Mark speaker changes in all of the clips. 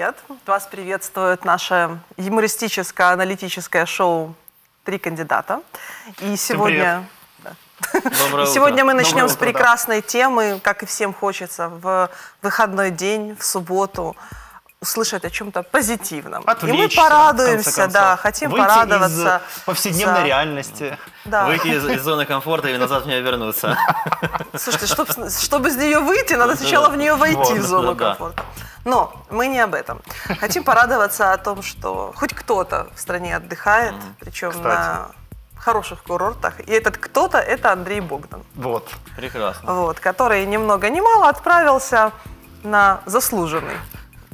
Speaker 1: привет! Вас приветствует наше юмористическое-аналитическое шоу «Три кандидата». И сегодня...
Speaker 2: Доброе
Speaker 1: И
Speaker 2: утро.
Speaker 1: сегодня мы начнем
Speaker 3: Доброе
Speaker 1: с
Speaker 3: утро, да.
Speaker 1: прекрасной темы, как и всем хочется, в выходной день, в субботу услышать о чем-то позитивном. И мы
Speaker 3: Отвлечься, в конце
Speaker 1: порадуемся, да, хотим
Speaker 3: Выйти
Speaker 1: порадоваться.
Speaker 3: из повседневной
Speaker 1: за-
Speaker 3: реальности.
Speaker 1: Да.
Speaker 2: Выйти из, из зоны комфорта и назад в нее вернуться.
Speaker 1: Слушайте, чтоб, чтобы из нее выйти, надо сначала в нее войти, в зону
Speaker 2: да, да.
Speaker 1: Но мы не об этом. Хотим порадоваться о том, что хоть кто-то в стране отдыхает, причем
Speaker 3: Кстати.
Speaker 1: на хороших курортах. И этот кто-то – это Андрей Богдан,
Speaker 3: Вот.
Speaker 2: Прекрасно.
Speaker 1: вот, который ни много ни мало отправился на заслуженный,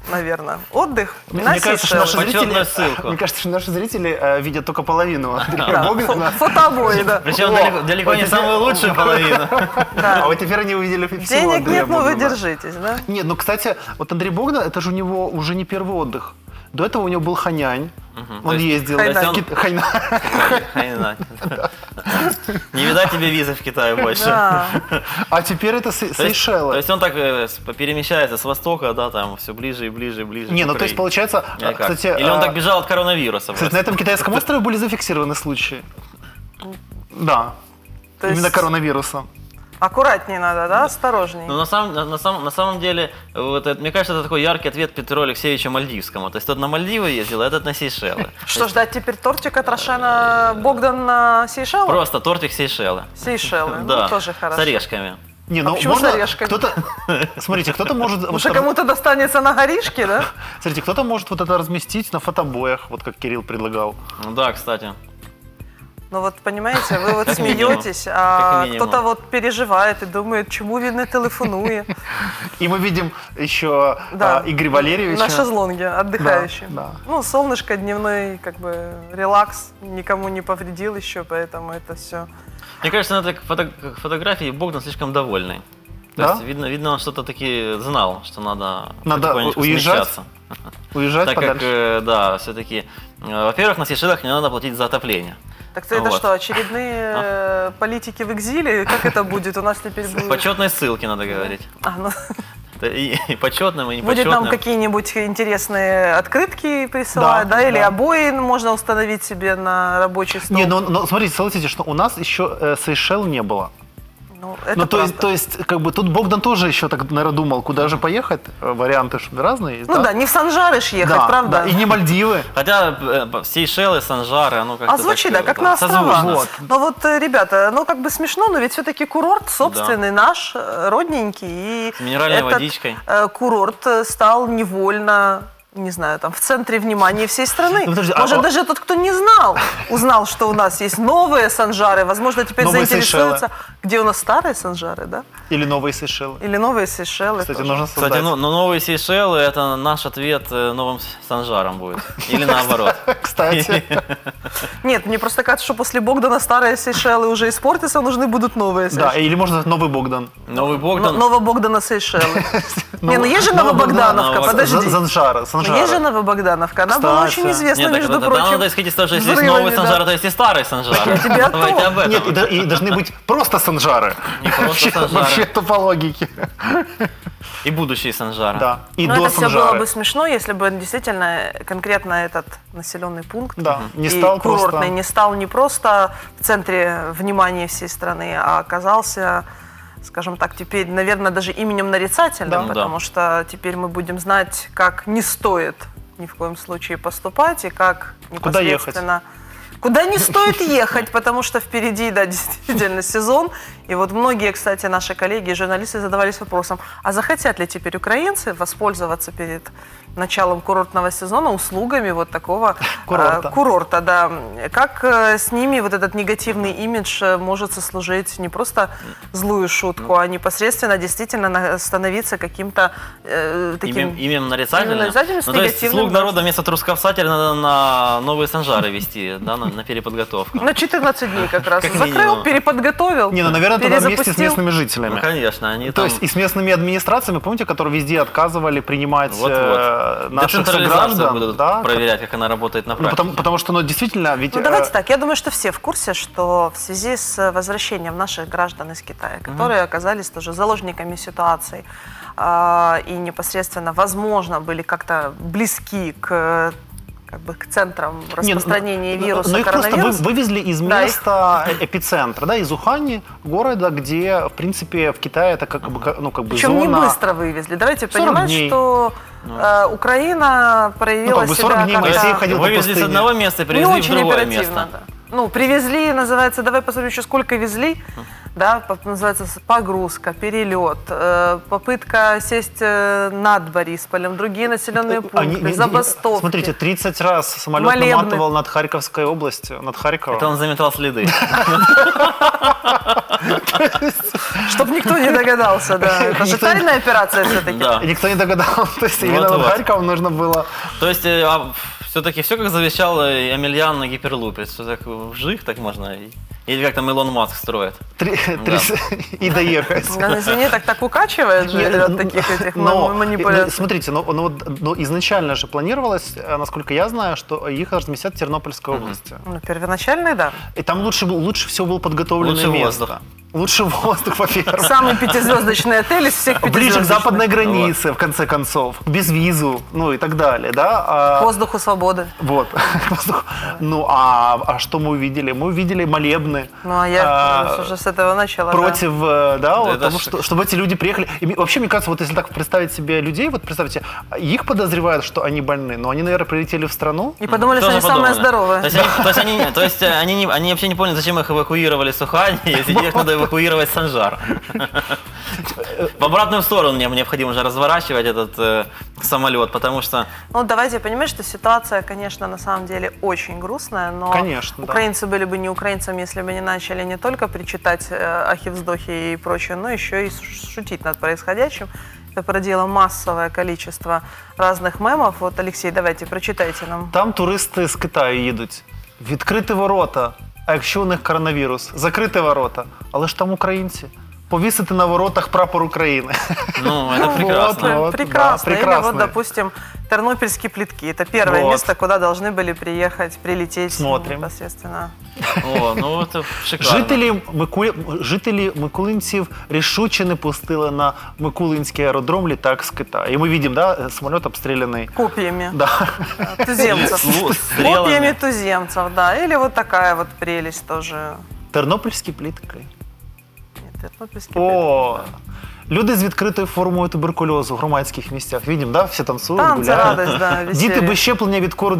Speaker 1: наверное, отдых
Speaker 3: Мне
Speaker 1: на
Speaker 3: кажется, что наши зрители,
Speaker 2: ссылку.
Speaker 3: мне кажется, что наши зрители э, видят только половину Андрея
Speaker 1: фо- фотобои, да.
Speaker 2: Причем далеко, далеко не самую лучшую половину.
Speaker 3: А вот теперь они увидели всего
Speaker 1: Денег нет, но вы
Speaker 3: Богдана.
Speaker 1: держитесь, да?
Speaker 3: Нет, ну, кстати, вот Андрей Богдан, это же у него уже не первый отдых. До этого у него был Ханянь.
Speaker 2: То
Speaker 3: Он ездил. в
Speaker 2: он-
Speaker 3: Кит- Хайнань.
Speaker 2: Хайнань. Не видать тебе визы в Китае больше.
Speaker 3: А теперь это Се-
Speaker 2: То есть,
Speaker 3: Сейшелы.
Speaker 2: то есть он так э, перемещается с востока, да, там все ближе и ближе и ближе.
Speaker 3: Не, ну то есть получается, кстати,
Speaker 2: Или он
Speaker 3: а,
Speaker 2: так бежал от коронавируса.
Speaker 3: Кстати, на этом китайском острове были зафиксированы случаи. Да, именно коронавируса.
Speaker 1: Аккуратнее надо, да, осторожнее.
Speaker 2: Ну, на самом, на, на самом, на самом деле, вот это, мне кажется, это такой яркий ответ Петру Алексеевичу Мальдивскому. То есть тот на Мальдивы ездил, а этот на Сейшелы.
Speaker 1: Что ждать теперь тортик от Рошена Богдан на Сейшелы?
Speaker 2: Просто тортик Сейшелы.
Speaker 1: Сейшелы,
Speaker 2: Да,
Speaker 1: ну тоже хорошо.
Speaker 2: с орешками.
Speaker 3: Не, ну
Speaker 1: почему с
Speaker 3: можно
Speaker 1: орешками?
Speaker 3: кто-то, смотрите, кто-то может, вот
Speaker 1: Уже
Speaker 3: раз-
Speaker 1: кому-то достанется на горишке, да?
Speaker 3: смотрите, кто-то может вот это разместить на фотобоях, вот как Кирилл предлагал.
Speaker 2: Ну Да, кстати.
Speaker 1: Ну вот понимаете, вы вот смеетесь, а кто-то вот переживает и думает, чему він не телефонує.
Speaker 3: И мы видим еще
Speaker 1: Да.
Speaker 3: а, Игоря Валерьевича.
Speaker 1: На шезлонге, отдыхающим.
Speaker 3: Да, да.
Speaker 1: Ну, солнышко, дневной, как бы, релакс, никому не повредил еще, поэтому это все.
Speaker 2: Мне кажется, на этой фото- фотографии Богдан слишком довольный. То
Speaker 3: Да?
Speaker 2: есть, видно, видно, он что-то таки знал, что надо,
Speaker 3: Надо уезжать?
Speaker 2: смещаться.
Speaker 3: Уезжать
Speaker 2: Так как,
Speaker 3: подальше.
Speaker 2: э, да, все-таки, во-первых, на Сейшелах не надо платить за отопление.
Speaker 1: Так это
Speaker 2: Вот.
Speaker 1: что, очередные э, политики в экзиле? Как это будет? У нас теперь будет...
Speaker 2: Почетной ссылки надо говорить.
Speaker 1: А, ну,
Speaker 2: И, и почетным, и
Speaker 1: Будет нам
Speaker 2: непочетным.
Speaker 1: какие-нибудь интересные открытки присылать, да,
Speaker 3: Да,
Speaker 1: или
Speaker 3: да.
Speaker 1: обои можно установить себе на рабочий стол.
Speaker 3: Не, ну, ну, смотрите, согласитесь, что у нас еще э, Сейшел не было.
Speaker 1: Ну, это
Speaker 3: ну, то есть, то есть, как бы тут Богдан тоже еще так, наверное, думал, куда же поехать. Э, Варианты ж разные.
Speaker 1: Ну да, не в Санжары ж ехать,
Speaker 3: Да,
Speaker 1: правда?
Speaker 3: да, и не Мальдивы.
Speaker 2: Хотя э, Сейшелы, Санжары, оно как-то
Speaker 1: А звучит, да,
Speaker 2: так,
Speaker 1: как
Speaker 2: э,
Speaker 1: на островах.
Speaker 2: созвучно.
Speaker 3: Вот.
Speaker 1: Но вот, э, ребята, ну как бы смешно, но ведь все-таки курорт собственный, наш, э, родненький. И
Speaker 2: С минеральной
Speaker 1: этот,
Speaker 2: водичкой.
Speaker 1: э, курорт э, стал невольно не знаю, там, в центре внимания всей страны.
Speaker 3: Ну, подожди, а-
Speaker 1: Может,
Speaker 3: а-
Speaker 1: даже тот, кто не знал, узнал, что у нас есть новые санжары, возможно, теперь
Speaker 3: Новые
Speaker 1: заинтересуется, где у нас старые санжары, да?
Speaker 3: Или новые Сейшелы.
Speaker 1: Или новые Сейшелы.
Speaker 3: Кстати,
Speaker 1: тоже.
Speaker 3: нужно создать.
Speaker 2: Кстати, ну, но новые Сейшелы – это наш ответ э, новым Санжарам будет. Или наоборот.
Speaker 3: Кстати.
Speaker 1: Нет, мне просто кажется, что после Богдана старые Сейшелы уже испортятся, нужны будут новые
Speaker 3: Да, или можно новый Богдан.
Speaker 2: Новый
Speaker 1: Но-
Speaker 2: Богдан.
Speaker 1: Новобогдана Сейшелы. Не, ну есть же
Speaker 3: Новобогдановка.
Speaker 1: подожди.
Speaker 3: Занжара.
Speaker 1: Ну,
Speaker 3: Санжара.
Speaker 1: Есть же Новобогдановка, она была
Speaker 3: Кстати.
Speaker 1: очень известна,
Speaker 2: Нет, так
Speaker 1: между
Speaker 2: тогда
Speaker 1: прочим.
Speaker 2: надо исходить того, что если есть
Speaker 1: взрывами,
Speaker 2: новый
Speaker 1: да.
Speaker 2: Санжар, то есть и старый Санжар.
Speaker 1: Я тебе о
Speaker 2: Давайте
Speaker 1: том.
Speaker 2: об этом.
Speaker 3: Нет, и, и должны быть просто санжары.
Speaker 2: Не просто
Speaker 3: Вообще,
Speaker 2: Санжары.
Speaker 3: вообще-то по логике.
Speaker 2: И будущие Санжары.
Speaker 3: Да. И
Speaker 1: Но
Speaker 3: до
Speaker 1: это все было
Speaker 3: санжары.
Speaker 1: бы смешно, если бы действительно конкретно этот населенный пункт
Speaker 3: Да, не
Speaker 1: и
Speaker 3: стал
Speaker 1: курортный
Speaker 3: просто...
Speaker 1: не стал не просто в центре внимания всей страны, а оказался, скажем так, теперь, наверное, даже именем нарицательным,
Speaker 2: Да.
Speaker 1: потому
Speaker 2: Да.
Speaker 1: что теперь мы будем знать, как не стоит ни в коем случае поступать и как
Speaker 3: Куда ехать?
Speaker 1: непосредственно... Куда не стоит ехать, потому что впереди, да, действительно сезон. И вот многие, кстати, наши коллеги, журналисты задавались вопросом, а захотят ли теперь украинцы воспользоваться перед началом курортного сезона услугами вот такого
Speaker 3: Курорта.
Speaker 1: э, курорта, да. Как э, с ними вот этот негативный имидж э, может сослужить не просто злую шутку, а непосредственно действительно на- становиться каким-то э, таким...
Speaker 2: Имен, именем нарицательным.
Speaker 1: Именем нарицательным
Speaker 2: ну, то есть слуг
Speaker 1: да.
Speaker 2: народа вместо трусковсателя надо на новые Санжары вести, да, на, на переподготовку.
Speaker 1: На 14 дней как раз.
Speaker 2: Как
Speaker 1: Закрыл, переподготовил,
Speaker 3: Не, ну, наверное, тогда вместе с местными
Speaker 2: Ну,
Speaker 3: жителями.
Speaker 2: конечно, они
Speaker 3: То
Speaker 2: там...
Speaker 3: есть и с местными администрациями, помните, которые везде отказывали принимать
Speaker 2: Вот-вот.
Speaker 3: э, э, наших сограждан.
Speaker 2: будут
Speaker 3: да,
Speaker 2: проверять, как она работает на
Speaker 3: Ну,
Speaker 2: практике.
Speaker 3: потому, потому что, ну, действительно, ведь...
Speaker 1: Ну,
Speaker 3: э,
Speaker 1: давайте так. Я думаю, что все в курсе, что в связи с возвращением наших граждан из Китая, которые оказались тоже заложниками ситуации а, и непосредственно, возможно, были как-то близки к как бы к центрам
Speaker 3: не, ну,
Speaker 1: распространения
Speaker 3: ну,
Speaker 1: вируса
Speaker 3: ну, их просто вы- вывезли из
Speaker 1: Да, их-
Speaker 3: места э- эпицентра, да, из Ухани, города, где, в принципе, в Китае это как бы, ну, как бы
Speaker 1: Причем не
Speaker 3: зона...
Speaker 1: быстро вывезли. Давайте
Speaker 3: 40
Speaker 1: понимать,
Speaker 3: дней.
Speaker 1: что э, Украина проявила
Speaker 3: Ну, как бы 40
Speaker 1: себя
Speaker 3: дней по
Speaker 2: Вывезли с одного места привезли в другое место.
Speaker 1: да. Ну, привезли, называется, давай посмотрим еще сколько везли, да, называется погрузка, перелет, э, попытка сесть э, над Борисполем, другие населенные пункты,
Speaker 3: Они- не-
Speaker 1: забастовки.
Speaker 3: Смотрите, 30 раз самолет
Speaker 1: Молебны.
Speaker 3: наматывал над Харьковской областью, над Харьковом.
Speaker 2: Это он заметал следы.
Speaker 1: Чтобы никто не догадался, да. Это же тайная операция все-таки.
Speaker 3: Никто не догадался, то есть именно над. Харьковом нужно было...
Speaker 2: То есть все-таки все как завещал э, Эмильян на гиперлупе. Все так вжих так можно. Или как там Илон Маск строит.
Speaker 3: три- три- И доехать.
Speaker 1: Ну, извини, так так укачивает же от
Speaker 3: ну,
Speaker 1: таких этих
Speaker 3: но,
Speaker 1: ма- манипуляций.
Speaker 3: ну, Смотрите, ну, вот, ну, изначально же планировалось, э, насколько я знаю, что их разместят в Тернопольской области.
Speaker 1: Ну, первоначальный, да.
Speaker 3: И там лучше, был- лучше всего был подготовленное
Speaker 2: Лучше
Speaker 3: место.
Speaker 2: воздух.
Speaker 3: Лучше воздух, во-первых.
Speaker 1: Самый пятизвездочный отель из всех
Speaker 3: Ближе к западной границе, в конце концов, без визу, ну и так далее, да. А,
Speaker 1: Воздуху свободы.
Speaker 3: Вот. Воздух. Ну, а, а что мы увидели? Мы увидели молебны.
Speaker 1: Ну, а я
Speaker 3: а,
Speaker 1: уже с этого начала. да.
Speaker 3: против, э, да, вот
Speaker 2: это
Speaker 3: тому,
Speaker 2: ж-
Speaker 3: что, чтобы эти люди приехали. И вообще, мне кажется, вот если так представить себе людей, вот представьте, их подозревают, что они больны, но они, наверное, прилетели в страну.
Speaker 1: И подумали, что они самые здоровые.
Speaker 2: То есть, они, то есть они, то есть они, не- они вообще не поняли, зачем их эвакуировали с Ухани, если их надо эвакуировать с Санжар. В обратную сторону мне необходимо уже разворачивать этот э, самолет, потому что
Speaker 1: Ну, давайте понимать, что ситуация, конечно, на самом деле очень грустная, но
Speaker 3: Конечно, да.
Speaker 1: украинцы были бы не украинцами, если бы не начали не только причитать э, ахи-вздохи и прочее, но еще и ш- шутить над происходящим. Это породило массовое количество разных мемов. Вот, Алексей, давайте, прочитайте нам.
Speaker 3: Там туристи з Китаю їдуть. Відкриті ворота. А якщо у них коронавірус? Закриті ворота. Але ж там українці. Повісити на воротах прапор України.
Speaker 2: ну, это прекрасно.
Speaker 3: Вот,
Speaker 1: прекрасно.
Speaker 3: да,
Speaker 1: Или вот,
Speaker 3: прекрасно.
Speaker 1: допустим, Тернопольские плитки. Это первое
Speaker 3: Вот.
Speaker 1: место, куда должны были приехать, прилететь
Speaker 3: Смотрим.
Speaker 1: непосредственно.
Speaker 2: О, ну это шикарно.
Speaker 3: Жителі, Мику... Жителі Микулинців рішуче не пустили на Микулинський аеродром літак з Китаю. І ми бачимо, да, самоліт обстріляний.
Speaker 1: Копьями.
Speaker 3: Да.
Speaker 1: Туземцев.
Speaker 2: Слу- стрелами.
Speaker 1: Копьями туземцев, да. Или вот такая вот прелесть тоже.
Speaker 3: Тернопільські плітки.
Speaker 1: Нет, Тернопольские
Speaker 3: О, люди з відкритою формою туберкульозу в громадських місцях. Видим, да, всі танцюють,
Speaker 1: Танцы,
Speaker 3: гуляють.
Speaker 1: радость, да,
Speaker 3: Діти
Speaker 1: веселье.
Speaker 3: без щеплення від кору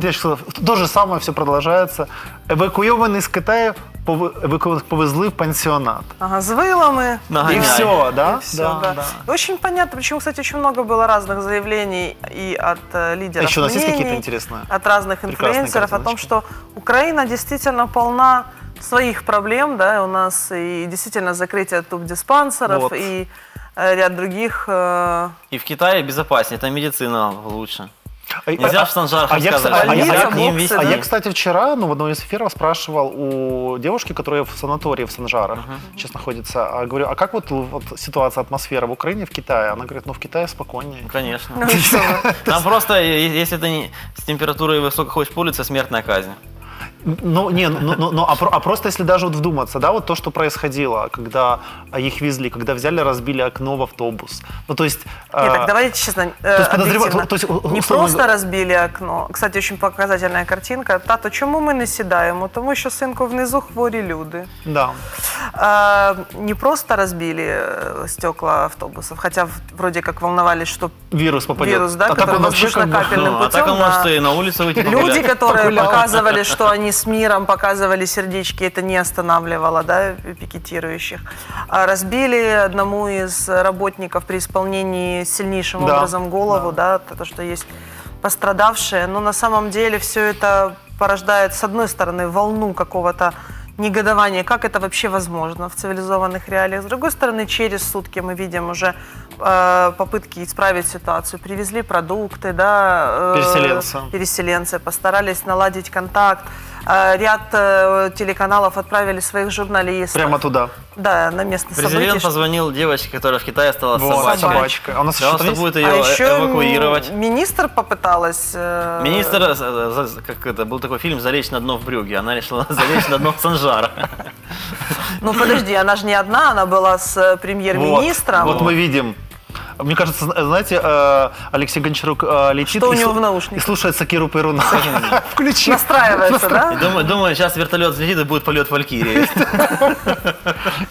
Speaker 3: То же саме все продовжується. Евакуйований з Китаю пови- еваку- повезли в пансіонат.
Speaker 1: Ага, с выломы.
Speaker 3: І
Speaker 2: Нагоняй.
Speaker 3: все, да?
Speaker 1: И всё,
Speaker 3: Да,
Speaker 1: да.
Speaker 3: да.
Speaker 1: И Очень понятно, почему, кстати, очень много было разных заявлений и от э,
Speaker 3: А
Speaker 1: лидеров
Speaker 3: еще у нас есть
Speaker 1: мнений,
Speaker 3: какие-то интересные?
Speaker 1: от разных
Speaker 3: Прекрасные
Speaker 1: инфлюенсеров о том,
Speaker 3: картиночки.
Speaker 1: что Украина действительно полна своих проблем, да, у нас и действительно закрытие тубдиспансеров
Speaker 3: Вот.
Speaker 1: и э, ряд других э,
Speaker 2: И в Китае безопаснее, там медицина лучше.
Speaker 3: А-
Speaker 2: Нельзя
Speaker 3: а-
Speaker 2: в Санжарах
Speaker 3: а я,
Speaker 2: рассказывать,
Speaker 3: а я-
Speaker 1: а
Speaker 2: ним
Speaker 1: боксы.
Speaker 3: А
Speaker 1: да.
Speaker 3: я, кстати, вчера, ну, в одном из эфиров спрашивал у девушки, которая в санатории в Санжарах сейчас находится, а говорю, а как вот, вот ситуация, атмосфера в Украине, в Китае? Она говорит, ну, в Китае спокойнее.
Speaker 2: Конечно.
Speaker 1: ну.
Speaker 2: Там просто, если ты не, с температурой высоко ходишь по улице, смертная казнь.
Speaker 3: Ну, не, ну, ну, ну, а, про- а просто если даже вот вдуматься, да, вот то, что происходило, когда а, их везли, когда взяли, разбили окно в автобус. Ну, то есть...
Speaker 1: Нет,
Speaker 3: а,
Speaker 1: так давайте честно, э,
Speaker 3: есть подозреваю-
Speaker 1: объективно.
Speaker 3: то есть, у-
Speaker 1: не
Speaker 3: условно
Speaker 1: просто
Speaker 3: говоря-
Speaker 1: розбили окно. Кстати, очень показательная картинка. Тато, чому ми не сідаємо? Тому що синку внизу хворі люди.
Speaker 3: Да.
Speaker 1: А, не просто разбили э, стекла автобусов, хотя в- вроде как волновались, что
Speaker 3: Вирус попадет.
Speaker 1: Вирус, да,
Speaker 3: а так
Speaker 1: который
Speaker 3: он вообще как бы...
Speaker 1: воздушно-капельным
Speaker 2: Ну, а так
Speaker 1: путем,
Speaker 2: он
Speaker 1: да.
Speaker 2: может и на улицу выйти
Speaker 1: люди,
Speaker 2: погулять.
Speaker 1: которые
Speaker 3: Погулял.
Speaker 1: показывали, что они с миром показывали сердечки, это не останавливало да, пикетирующих. А разбили одному из работников при исполнении сильнейшим
Speaker 3: Да,
Speaker 1: образом голову, да. то, что есть пострадавшие. Но на самом деле все это порождает, с одной стороны, волну какого-то негодования, как это вообще возможно в цивилизованных реалиях. С другой стороны, через сутки мы видим уже э, попытки исправить ситуацию. Привезли продукты, да, э,
Speaker 3: Переселенцы.
Speaker 1: переселенцы, постарались наладить контакт. Э, ряд э, телеканалов отправили своих журналистов.
Speaker 3: Прямо туда.
Speaker 1: Да, на место
Speaker 2: Президент
Speaker 1: событий.
Speaker 2: позвонил девочке, которая в Китае стала
Speaker 3: Вот,
Speaker 2: собачкой.
Speaker 3: собачка. А
Speaker 2: Сказал,
Speaker 3: что-то
Speaker 2: что будет
Speaker 1: А
Speaker 2: ее
Speaker 1: еще
Speaker 2: эвакуировать.
Speaker 1: министр попыталась... э,
Speaker 2: Министр, э, как это, был такой фильм «Залечь на дно в брюге». Она решила залечь на дно Санжара.
Speaker 1: Ну подожди, она же не одна, она была с премьер-министром.
Speaker 3: Вот, вот мы видим. Мне кажется, зна- знаете, э, Алексей Гончарук э, летит
Speaker 1: Что у
Speaker 3: и
Speaker 1: него
Speaker 3: слу-
Speaker 1: в наушниках?
Speaker 3: и слушает Сакиру Перуна. Включи.
Speaker 1: Настраивается,
Speaker 2: И
Speaker 1: да?
Speaker 2: думаю, думаю, сейчас вертолет взлетит и будет полет Валькирии.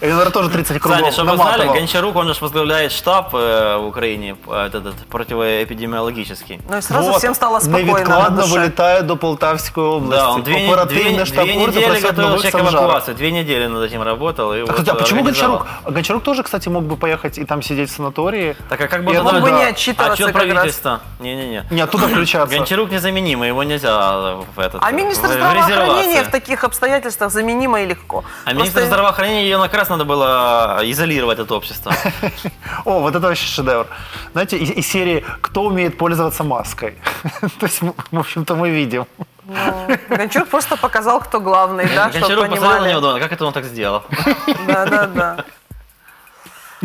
Speaker 3: И, наверное, тоже 30 кругов
Speaker 2: Кстати, чтобы вы знали,
Speaker 3: наматывал.
Speaker 2: Гончарук, он же возглавляет штаб э, в Украине, э, этот, этот, противоэпидемиологический.
Speaker 1: Ну и сразу
Speaker 3: Вот.
Speaker 1: всем стало спокойно на
Speaker 3: Невідкладно
Speaker 1: душе.
Speaker 3: вилітає до Полтавської области.
Speaker 2: Да, он две, две,
Speaker 3: Оперативний
Speaker 2: две,
Speaker 3: штаб города
Speaker 2: недели
Speaker 3: просить
Speaker 2: готовил
Speaker 3: нових
Speaker 2: человек
Speaker 3: санжаров.
Speaker 2: эвакуации, две недели над этим работал. И
Speaker 3: А,
Speaker 2: вот
Speaker 3: кстати, а почему
Speaker 2: организовал.
Speaker 3: Гончарук? Гончарук тоже, кстати, мог бы поехать и там сидеть в санатории.
Speaker 2: Так а как бы он
Speaker 1: бы не
Speaker 2: А
Speaker 1: отчитываться
Speaker 2: что
Speaker 1: как раз.
Speaker 2: правительство? Не-не-не.
Speaker 3: Не оттуда включаться.
Speaker 2: Гончарук незаменимый, его нельзя в этот...
Speaker 1: А министр
Speaker 2: в- в
Speaker 1: здравоохранения
Speaker 2: резервации.
Speaker 1: в таких обстоятельствах заменимо и легко.
Speaker 2: А министр
Speaker 1: Просто-
Speaker 2: здравоохранения, ее как раз надо было изолировать от общества.
Speaker 3: О, вот это вообще шедевр. Знаете, из, из серии «Кто умеет пользоваться маской?» То есть, м- в общем-то, мы видим.
Speaker 1: Ну, Гончарук просто показал, кто главный, да, чтобы
Speaker 2: Гончарук посмотрел на него,
Speaker 1: понимали.
Speaker 2: думал, как это он так сделал?
Speaker 1: Да, да, да.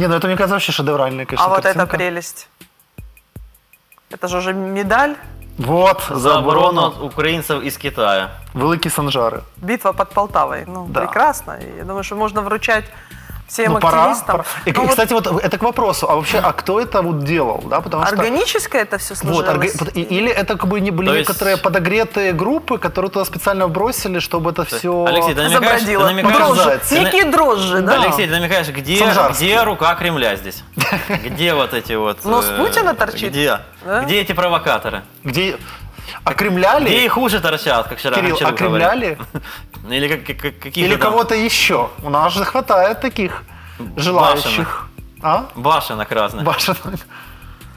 Speaker 3: Не, ну это, мне кажется, вообще шедевральная, конечно,
Speaker 1: А вот эта
Speaker 3: картинка.
Speaker 1: прелесть. Это же уже медаль,
Speaker 3: Вот,
Speaker 2: За оборону от украинцев из Китая.
Speaker 3: Великі санжари.
Speaker 1: битва под Полтавой. Ну,
Speaker 3: Да.
Speaker 1: прекрасно. Я думаю, что можно вручать всем
Speaker 3: Ну, пора,
Speaker 1: активистам.
Speaker 3: пора. И,
Speaker 1: Ну,
Speaker 3: и,
Speaker 1: вот
Speaker 3: кстати, вот это к вопросу, а вообще, а кто это вот делал, да, потому что...
Speaker 1: органически это все
Speaker 3: Вот,
Speaker 1: сложилось.
Speaker 3: орга- и- Или это как бы не были
Speaker 2: То есть-
Speaker 3: некоторые подогретые группы, которые туда специально бросили, чтобы это все...
Speaker 2: Алексей, ты намекаешь, ты
Speaker 1: Забродило.
Speaker 2: намекаешь,
Speaker 1: Дрожжи.
Speaker 2: Ты
Speaker 1: Некие дрожжи, да?
Speaker 2: Алексей, ты намекаешь, где,
Speaker 3: Санжарский.
Speaker 2: где рука Кремля здесь? Где вот эти вот...
Speaker 1: Нос
Speaker 2: э,
Speaker 1: Путина торчит?
Speaker 2: Где?
Speaker 1: Да?
Speaker 2: Где эти провокаторы?
Speaker 3: Где... Окремляли?
Speaker 2: Где их уши торчат, как вчера
Speaker 3: Кирилл,
Speaker 2: Гончарук
Speaker 3: окремляли?
Speaker 2: Или как, как- как- каких
Speaker 3: Или кого-то еще? У нас же хватает таких желающих. А?
Speaker 2: башенок разных?
Speaker 3: Башен.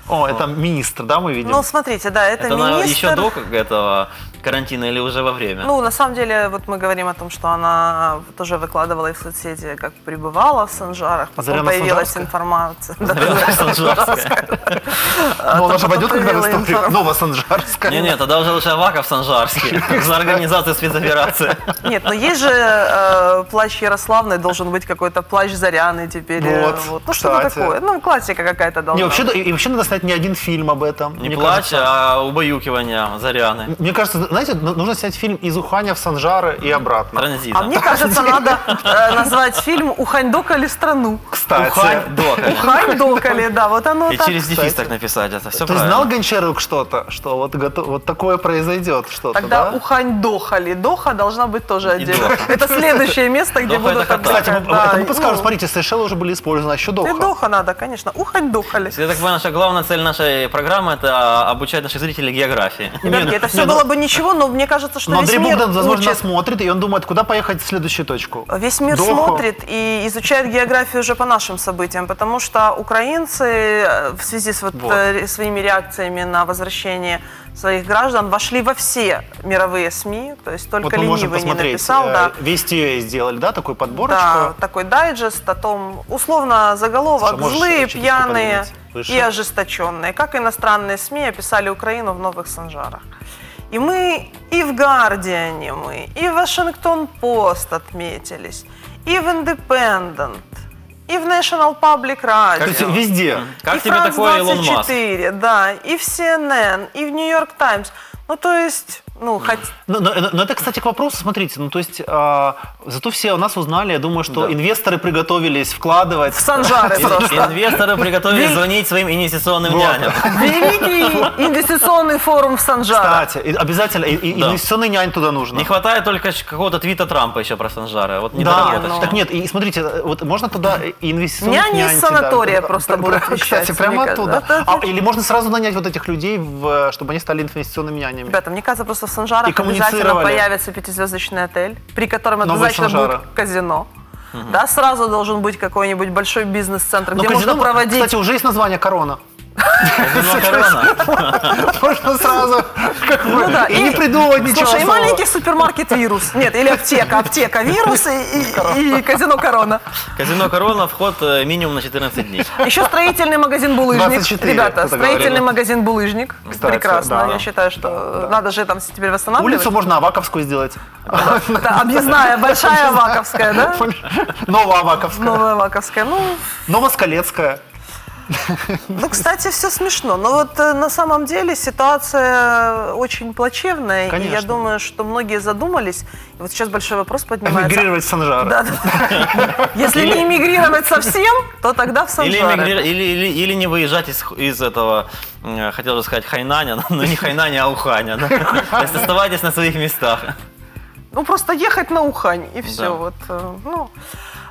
Speaker 3: О, это министр, да, мы видим?
Speaker 1: Ну, смотрите, да, это,
Speaker 2: Это
Speaker 1: министр.
Speaker 2: еще до как этого карантина или уже во время?
Speaker 1: Ну, на самом деле, вот мы говорим о том, что она тоже выкладывала и в соцсети, как пребывала в Санжарах, потом
Speaker 3: Заряна
Speaker 1: появилась
Speaker 3: Санжарская?
Speaker 1: информация.
Speaker 2: Заряна Санжарская.
Speaker 3: Ну, она же пойдет когда в. Новосанжарская.
Speaker 2: Не-не, тогда уже лучше Аваков Санжарский за организацию спецоперации.
Speaker 1: Нет, но есть же э, плащ Ярославный, должен быть какой-то плащ Заряны теперь. э,
Speaker 3: Вот,
Speaker 1: Ну, что-то
Speaker 3: кстати.
Speaker 1: такое. Ну, классика какая-то должна
Speaker 3: Не, вообще,
Speaker 1: быть.
Speaker 3: и, вообще надо снять не один фильм об этом.
Speaker 2: Не
Speaker 3: кажется.
Speaker 2: а убаюкивание Заряны.
Speaker 3: Мне кажется, знаете, ну- нужно снять фильм из Уханя в Санжары и обратно.
Speaker 2: Транзита.
Speaker 1: А мне кажется, надо э, назвать фильм «Ухань-докали страну».
Speaker 3: Кстати.
Speaker 2: Ухань докали.
Speaker 1: Ухань-докали, да, вот оно
Speaker 2: И
Speaker 1: так.
Speaker 2: через дефис
Speaker 3: кстати.
Speaker 2: так написать это. Все
Speaker 3: Ты
Speaker 2: правильно.
Speaker 3: знал Гончарук что-то, что вот, готов- вот такое произойдет что-то,
Speaker 1: Тогда
Speaker 3: да?
Speaker 1: Ухань-дохали. Доха должна быть тоже отдельно.
Speaker 2: Доха.
Speaker 1: Это следующее место, где
Speaker 2: Доха
Speaker 1: будут
Speaker 2: кота.
Speaker 3: Кстати, мы,
Speaker 1: отдыхать. Да,
Speaker 3: это мы
Speaker 1: и,
Speaker 3: подскажем,
Speaker 1: ну,
Speaker 3: смотрите, Сейшелы уже были использованы, а еще
Speaker 1: И
Speaker 3: Доха.
Speaker 1: Доха надо, конечно. Ухань-дохали.
Speaker 2: Я так понимаю, наша главная цель нашей программы это обучать наших зрителей географии.
Speaker 1: Ребятки, это все
Speaker 3: не, ну-
Speaker 1: было бы ничего, но мне кажется, что
Speaker 3: Но
Speaker 1: весь
Speaker 3: Андрей
Speaker 1: мир
Speaker 3: Богдан, возможно,
Speaker 1: учит.
Speaker 3: смотрит, и он думает, куда поехать в следующую точку.
Speaker 1: Весь мир
Speaker 3: Доху.
Speaker 1: смотрит и изучает географию уже по нашим событиям, потому что украинцы э, в связи с вот,
Speaker 3: Вот.
Speaker 1: э, своими реакциями на возвращение своих граждан вошли во все мировые СМИ, то есть только
Speaker 3: Вот
Speaker 1: ленивый не написал,
Speaker 3: э,
Speaker 1: да.
Speaker 3: Вести сделали, да, такую подборочку.
Speaker 1: Да, такой дайджест о том, условно заголовок
Speaker 3: Слушай,
Speaker 1: «Злые, пьяные и ожесточенные», как иностранные СМИ описали Украину в новых Санжарах. И мы и в «Гардиане» мы, и в «Вашингтон-Пост» отметились, и в «Индепендент», и в National Public
Speaker 3: То есть
Speaker 1: Radio.
Speaker 3: везде.
Speaker 2: Как
Speaker 1: и
Speaker 2: тебе такой Илон Маск?
Speaker 1: 24, да, и в CNN, и в Нью-Йорк Таймс. Ну, то есть, ну, хоть...
Speaker 3: Но, но- но это, кстати, к вопросу, смотрите, ну то есть а, зато все о нас узнали, я думаю, что
Speaker 2: Да.
Speaker 3: инвесторы приготовились вкладывать.
Speaker 1: В Санжары просто.
Speaker 2: Инвесторы приготовились звонить своим инвестиционным няням.
Speaker 1: Великий инвестиционный форум в Санжарах.
Speaker 3: Кстати, обязательно, инвестиционный нянь туда нужно.
Speaker 2: Не хватает только какого-то твита Трампа еще про Санжары. Вот не
Speaker 3: Да, так нет, и смотрите, вот можно туда инвестиционных
Speaker 1: Няни из
Speaker 3: нянь
Speaker 1: санатория просто
Speaker 3: Пр-
Speaker 1: будут
Speaker 3: Кстати, прямо оттуда. А, или можно сразу нанять вот этих людей, в, чтобы они стали инвестиционными нянями.
Speaker 1: Ребята, мне кажется, просто в Санжарах обязательно появится пятизвездочный отель, при котором
Speaker 3: Новые
Speaker 1: обязательно
Speaker 3: Санжары.
Speaker 1: будет казино. Да, сразу должен быть какой-нибудь большой бизнес-центр,
Speaker 3: Но
Speaker 1: где
Speaker 3: казино,
Speaker 1: можно проводить.
Speaker 3: Кстати, уже есть название «Корона». Можно сразу как бы,
Speaker 1: Ну да,
Speaker 3: и не придумывать ничего
Speaker 1: Слушай, и маленький супермаркет вирус. Нет, или аптека, аптека вирус и, и- и казино корона.
Speaker 2: Казино Корона, вход э, минимум на 14 дней.
Speaker 1: Еще строительный магазин булыжник.
Speaker 3: 24,
Speaker 1: Ребята, строительный магазин булыжник.
Speaker 3: Кстати,
Speaker 1: Прекрасно.
Speaker 3: да.
Speaker 1: Я считаю, что надо же там теперь восстанавливать.
Speaker 3: Улицу можно Аваковскую сделать.
Speaker 1: Да, объездная, большая Ваковская, да?
Speaker 3: Новоаваковская.
Speaker 1: Новая Ваковская. Ну,
Speaker 3: Новоскалецкая.
Speaker 1: Ну, кстати, все смешно. Но вот э, на самом деле ситуация очень плачевная. И я
Speaker 3: Конечно.
Speaker 1: думаю, что многие задумались. И вот сейчас большой вопрос поднимается.
Speaker 3: Эмигрировать в Санжар.
Speaker 1: Да, да. Если не эмигрировать совсем, то тогда в
Speaker 2: Или,
Speaker 1: Санжары.
Speaker 2: эмигри- или, или, или не выезжать из, из этого, э, хотел бы сказать, Хайнаня, но не Хайнаня, а Уханя. да. То есть оставайтесь на своих местах.
Speaker 1: Ну, просто ехать на Ухань, и все.
Speaker 2: Да.
Speaker 1: Вот, э, ну, э,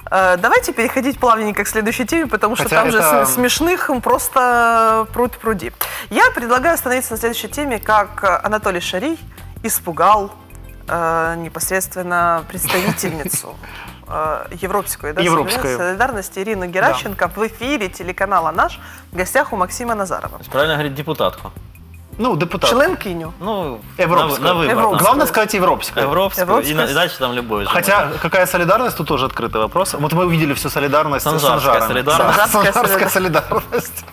Speaker 1: давайте переходить плавненько к следующей теме, потому что
Speaker 3: Хотя
Speaker 1: там же
Speaker 3: это-
Speaker 1: см- смешных просто пруд пруди. Я предлагаю остановиться на следующей теме, как э, Анатолий Шарий испугал э, непосредственно представительницу э, европейской, да,
Speaker 3: Европейской.
Speaker 1: солидарности Ирину Геращенко в эфире телеканала «Наш» в гостях у Максима Назарова.
Speaker 2: Правильно говорить депутатку.
Speaker 3: Ну, депутат.
Speaker 1: Членкиню.
Speaker 2: Ну,
Speaker 3: Европскую.
Speaker 2: на, на выбор.
Speaker 1: Европскую.
Speaker 3: Главное сказать европейская.
Speaker 2: Европскую.
Speaker 1: Европскую.
Speaker 2: И, дальше там любой.
Speaker 3: Хотя, какая солидарность, тут тоже открытый вопрос. Вот мы увидели всю солидарность с
Speaker 2: Санжарская
Speaker 3: Санжарами.
Speaker 2: солидарность.
Speaker 3: Да,
Speaker 1: Санжарская
Speaker 3: Санжарская солидарность.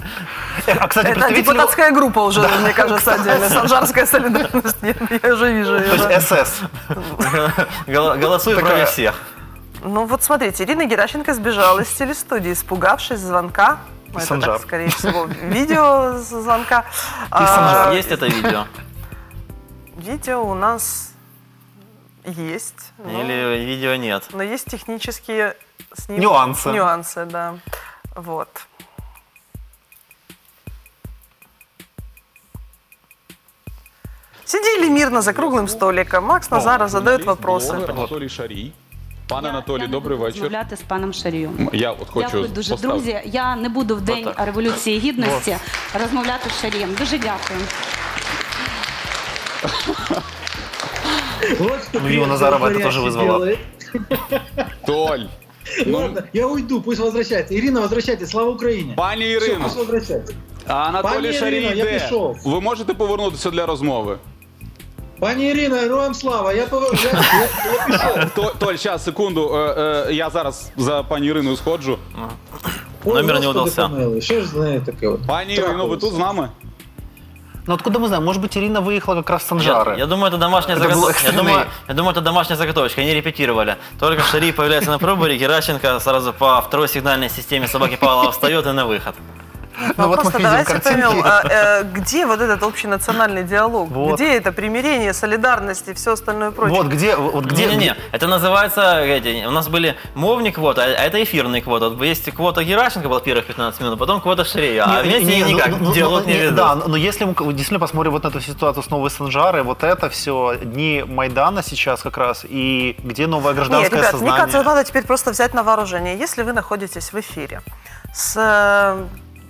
Speaker 3: Э, А, кстати,
Speaker 1: Это
Speaker 3: представители...
Speaker 1: депутатская группа уже, мне кажется, отдельно. Санжарская солидарность. Я, я уже вижу ее.
Speaker 3: То
Speaker 1: да.
Speaker 3: есть СС.
Speaker 2: Гол- Голосуй против всех.
Speaker 1: Ну вот смотрите, Ирина Геращенко сбежала из телестудии, испугавшись звонка. Ну, это
Speaker 3: Санжар.
Speaker 1: так, скорее всего, видео с звонка. А,
Speaker 3: Санжар.
Speaker 2: Есть это видео?
Speaker 1: Видео у нас есть. но-
Speaker 2: Или видео нет?
Speaker 1: Но есть технические с ним-
Speaker 3: Нюансы.
Speaker 1: Нюансы, да. Вот. Сидели мирно за круглым столиком. Макс Назаров задает
Speaker 4: Журналіст,
Speaker 1: вопросы.
Speaker 4: блогер Анатолій Шарій. Пане
Speaker 5: Я-
Speaker 4: Анатолій,
Speaker 5: я не
Speaker 4: добрий
Speaker 5: буду
Speaker 4: вечір.
Speaker 5: розмовляти з паном Шарієм.
Speaker 4: М, Я от хочу
Speaker 5: Дякую дуже,
Speaker 4: поставити.
Speaker 5: друзі. Я не буду в день
Speaker 2: Отак.
Speaker 5: революції гідності розмовляти з Шарієм. Дуже дякую.
Speaker 6: Вот
Speaker 3: Ну, Назарова это тоже вызвало.
Speaker 4: Толь, ну,
Speaker 6: Ладно, я уйду, пусть возвращается. Ирина, возвращайтесь, слава Україні.
Speaker 4: пані
Speaker 6: Все,
Speaker 4: Ірино,
Speaker 6: пусть возвращается.
Speaker 4: а Анатолій
Speaker 6: Пані
Speaker 4: Шарій
Speaker 6: Ірино, я
Speaker 4: йде.
Speaker 6: пішов.
Speaker 4: Ви можете повернутися для розмови?
Speaker 6: Пані Ірина, героям слава, я, повер... я, я, я пішов.
Speaker 4: То- Толь, зараз, секунду. е, е, Я зараз за пані Іриною сходжу.
Speaker 6: Ой,
Speaker 2: Номер не
Speaker 6: Господи,
Speaker 2: удався.
Speaker 6: помилуй, Що ж з нею таке? от?
Speaker 4: Пані Ірино, ви тут з нами?
Speaker 3: Ну откуда мы знаем? Может быть, Ирина выехала как раз в
Speaker 2: Я,
Speaker 3: Санжары.
Speaker 2: я думаю, это домашняя
Speaker 3: Это был
Speaker 2: заготовка. Я
Speaker 3: экстренный-
Speaker 2: думаю, я думаю, это домашняя заготовочка. Они репетировали. Только Шари появляется на проборе, Геращенко сразу по второй сигнальной системе собаки Павлова встает и на выход.
Speaker 3: Ну, вот
Speaker 1: Просто давайте поймем, а, э, где вот этот общенациональный диалог?
Speaker 3: Вот.
Speaker 1: Где это примирение, солидарность и все остальное прочее?
Speaker 3: Вот где, вот где,
Speaker 2: Не-не-не, это называется, эти, у нас были мовник квота, а это эфирный квота. Вот Есть квота Геращенко была первых 15 минут, потом квота Шарея, а
Speaker 3: Не,
Speaker 2: вместе
Speaker 3: не,
Speaker 2: они
Speaker 3: ну,
Speaker 2: никак,
Speaker 3: ну,
Speaker 2: диалог
Speaker 3: ну,
Speaker 2: не
Speaker 3: не,
Speaker 2: ведут.
Speaker 3: Да, но если мы действительно посмотрим вот на эту ситуацию с Новой Санжары, вот это все дни Майдана сейчас как раз, и где новое
Speaker 1: Нет,
Speaker 3: гражданское
Speaker 1: ребят,
Speaker 3: сознание.
Speaker 1: мне кажется, надо теперь просто взять на вооружение. Если вы находитесь в эфире с э,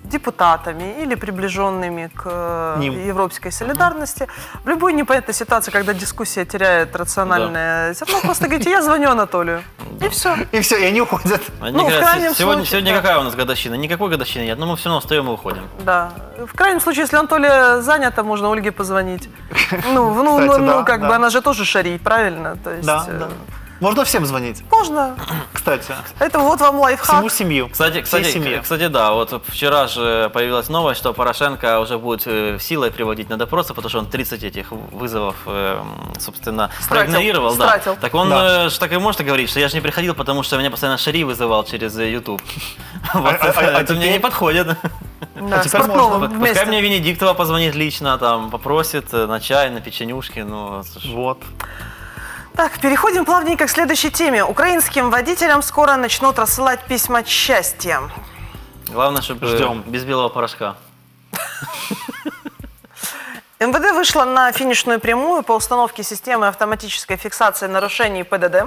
Speaker 1: депутатами или приближенными к э,
Speaker 3: Ним.
Speaker 1: европейской солидарности, в любой непонятной ситуации, когда дискуссия теряет рациональное зерно, просто говорите, я звоню Анатолию. И все.
Speaker 3: И все, и они уходят.
Speaker 2: Они
Speaker 1: ну, в крайнем
Speaker 2: сегодня,
Speaker 1: случае,
Speaker 2: сегодня
Speaker 1: да.
Speaker 2: какая у нас годовщина? Никакой годовщины нет, но мы все равно встаем и уходим.
Speaker 1: Да. В крайнем случае, если Анатолия занято, можно Ольге позвонить. Ну, ну,
Speaker 3: Кстати,
Speaker 1: ну,
Speaker 3: да,
Speaker 1: ну, как
Speaker 3: да.
Speaker 1: бы она же тоже шарий, правильно? То есть,
Speaker 3: Да,
Speaker 1: э,
Speaker 3: да. Можно всем звонить,
Speaker 1: Можно.
Speaker 3: кстати.
Speaker 1: Это вот вам лайфхак.
Speaker 3: Всему семью.
Speaker 2: Кстати, кстати,
Speaker 3: семье.
Speaker 2: кстати, да, вот вчера же появилась новость, что Порошенко уже будет э, силой приводить на допросы, потому что он 30 этих вызовов, э, собственно,
Speaker 1: Стратил,
Speaker 2: проигнорировал. Да.
Speaker 1: стратил.
Speaker 2: Так он
Speaker 3: Да.
Speaker 2: э, ж так и может говорить, что я же не приходил, потому что меня постоянно Шари вызывал через YouTube. Вот
Speaker 3: а- а- а
Speaker 2: Это мне не подходит.
Speaker 1: Да, с
Speaker 3: теперь можно.
Speaker 2: Пускай мне Венедиктова позвонит лично, там, попросит на чай, на печенюшки, ну,
Speaker 3: Вот.
Speaker 1: Так, переходим плавненько к следующей теме. Украинским водителям скоро начнут рассылать письма счастья.
Speaker 2: главное, чтобы
Speaker 3: Ждем.
Speaker 2: без белого порошка.
Speaker 1: МВД вышла на финишную прямую по установке системы автоматической фиксации нарушений ПДД.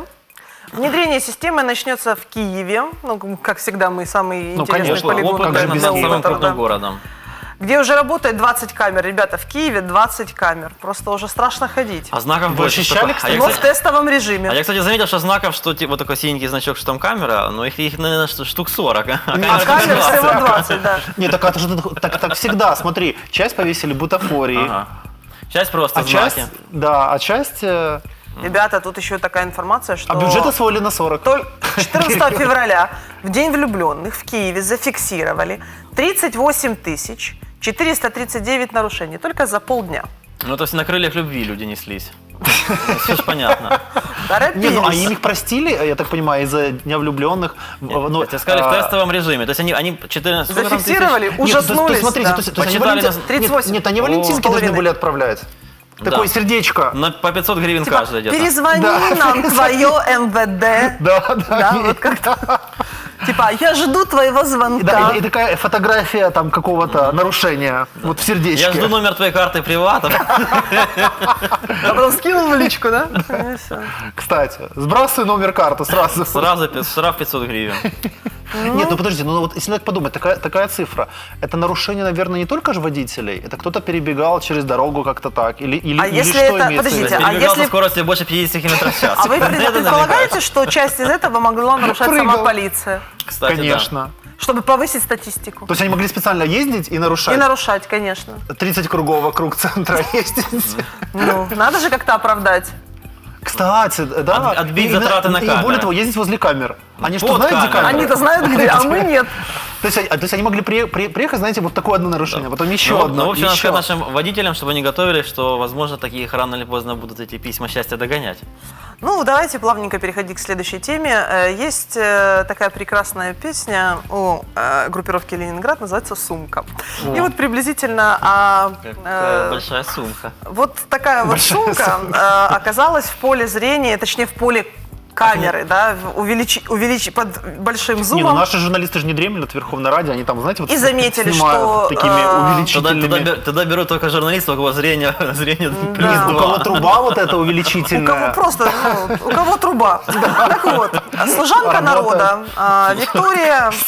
Speaker 1: Внедрение системы начнется в Киеве. Ну, как всегда, мы самый
Speaker 3: Ну,
Speaker 1: интересный
Speaker 3: конечно,
Speaker 1: полигон
Speaker 2: над
Speaker 3: Киева?
Speaker 2: самым крупным
Speaker 1: да.
Speaker 2: городом.
Speaker 1: Где уже работает 20 камер. Ребята, в Киеве 20 камер. Просто уже страшно ходить.
Speaker 2: А знаков
Speaker 3: Вы
Speaker 2: больше.
Speaker 3: ощущали,
Speaker 2: а я,
Speaker 1: Но в
Speaker 2: кстати-
Speaker 1: тестовом режиме.
Speaker 2: А я, кстати, заметил, что знаков, что типа вот такой синенький значок, что там камера, но их, их наверное, что- штук 40. А
Speaker 1: А
Speaker 2: камер
Speaker 1: камер
Speaker 2: 20.
Speaker 1: всего 20, да.
Speaker 3: Нет, так, это же так, так всегда. Смотри, часть повесили бутафории,
Speaker 2: Ага. Часть просто
Speaker 3: а
Speaker 2: знаки.
Speaker 3: часть, да, а часть, э,
Speaker 1: Ребята, тут еще такая информация, что...
Speaker 3: а бюджет освоили на 40.
Speaker 1: Только 14 февраля, в День влюбленных, в Киеве зафиксировали 38 тысяч 439 нарушений только за полдня.
Speaker 2: Ну, то есть на крыльях любви люди неслись. Все же понятно.
Speaker 3: Не, ну а им их простили, я так понимаю, из-за Дня влюбленных. Ну,
Speaker 2: Тебе сказали в
Speaker 3: а,
Speaker 2: тестовом режиме. То есть они, они 14... сколько там тысяч?
Speaker 1: Зафиксировали,
Speaker 3: есть
Speaker 1: ужаснулись.
Speaker 3: смотрите,
Speaker 1: да.
Speaker 3: то есть- то есть они
Speaker 2: Почитали
Speaker 3: Валентин-
Speaker 2: нас-
Speaker 1: 38.
Speaker 3: Нет, они Валентинки должны были отправлять.
Speaker 2: Да.
Speaker 3: Такое сердечко.
Speaker 2: На, по 500 гривен
Speaker 1: Типа,
Speaker 2: каждый где-то.
Speaker 1: перезвони
Speaker 3: Да.
Speaker 1: нам твое МВД.
Speaker 3: Да, да.
Speaker 1: Да, вот как-то. Типа, я жду твоего звонка.
Speaker 3: да, и, и такая фотография там какого-то нарушения, вот в сердечке.
Speaker 2: Я жду номер твоей карты привата.
Speaker 1: А потом скинул в личку, да?
Speaker 3: Кстати, сбрасывай номер карты сразу.
Speaker 2: Сразу штраф 500 гривен.
Speaker 3: Нет, ну подожди, ну вот если так подумать, такая, такая цифра, это нарушение, наверное, не только же водителей, это кто-то перебегал через дорогу как-то так, или, или,
Speaker 1: А
Speaker 3: или
Speaker 1: если
Speaker 3: что
Speaker 1: это-
Speaker 3: имеется
Speaker 1: подождите, а
Speaker 2: Перебегал со
Speaker 1: если-
Speaker 2: скоростью больше 50 км в час.
Speaker 1: А вы предполагаете, что часть из этого могла нарушать сама полиция?
Speaker 2: Кстати, да.
Speaker 3: Конечно.
Speaker 1: Чтобы повысить статистику.
Speaker 3: То есть они могли специально ездить и нарушать?
Speaker 1: И нарушать, конечно.
Speaker 3: 30 кругов вокруг центра ездить.
Speaker 1: Ну, надо же как-то оправдать.
Speaker 3: Кстати, да.
Speaker 2: От- отбить
Speaker 3: И- и-
Speaker 2: затраты на
Speaker 3: и,
Speaker 2: камеры.
Speaker 3: более того, ездить возле камер. Они что, знают, где
Speaker 2: камеры?
Speaker 1: Они-то знают где, а мы нет.
Speaker 3: То есть, они- то есть они могли при- при- приехать, знаете, вот такое одно нарушение, потом еще
Speaker 2: Ну,
Speaker 3: одно,
Speaker 2: ну, в общем,
Speaker 3: еще.
Speaker 2: нашим водителям, чтобы они готовились, что, возможно, таких рано или поздно будут эти письма счастья догонять.
Speaker 1: Ну, давайте плавненько переходить к следующей теме. Э, Есть э, такая прекрасная песня у э, группировки Ленинград, называется «Сумка». И вот приблизительно а,
Speaker 2: Какая
Speaker 1: э,
Speaker 2: большая сумка.
Speaker 1: вот такая вот
Speaker 3: Большая
Speaker 1: сумка э, оказалась в поле зрения, точнее, в поле камеры, да, увеличи, увеличи, под большим
Speaker 3: Не, ну
Speaker 1: зумом.
Speaker 3: наши журналисты же не дремлют в Верховной Раде, они там, знаете, вот
Speaker 1: И заметили,
Speaker 3: снимают
Speaker 1: что,
Speaker 3: такими
Speaker 1: э,
Speaker 2: Туда,
Speaker 3: увеличительными...
Speaker 2: туда бер- туда берут только журналистов, у кого зрение, зрение плюс
Speaker 1: Да.
Speaker 3: У кого
Speaker 2: два.
Speaker 3: труба вот эта
Speaker 1: У кого
Speaker 3: увеличительная.
Speaker 1: просто, ну, у кого труба. Так вот, служанка народа а, Виктория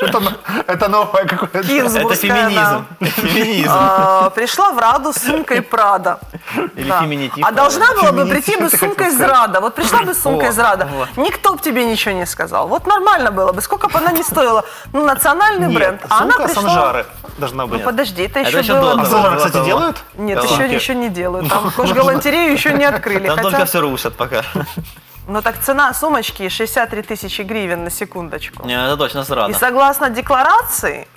Speaker 3: Это, но- это новое какое-то.
Speaker 2: Это
Speaker 1: Гинзбургская,
Speaker 2: феминизм. Феминизм.
Speaker 1: а, пришла в Раду с сумкой Прада.
Speaker 2: Или
Speaker 1: Да.
Speaker 2: феминитив.
Speaker 1: А должна была бы прийти бы сумкой из. Рада. Вот пришла бы с сумкой
Speaker 2: О,
Speaker 1: из Рада.
Speaker 2: вот.
Speaker 1: Никто бы тебе ничего не сказал. Вот нормально было бы. Сколько бы она ни стоила. Ну, национальный бренд.
Speaker 3: Нет,
Speaker 1: А она
Speaker 3: сумка
Speaker 1: пришла...
Speaker 3: Санжары должна быть.
Speaker 1: Ну, подожди, это еще
Speaker 2: Это еще
Speaker 1: было...
Speaker 2: до
Speaker 3: А. Санжары, кстати,
Speaker 2: того.
Speaker 3: делают?
Speaker 1: Нет,
Speaker 2: Да.
Speaker 1: еще, еще не делают. Там кожгалантерею еще не открыли.
Speaker 2: Там только
Speaker 1: Хотя...
Speaker 2: все рушат пока.
Speaker 1: Ну, так цена сумочки 63 тысячи гривен на секундочку.
Speaker 2: Не, это точно
Speaker 1: И
Speaker 2: срано.
Speaker 1: согласно декларации,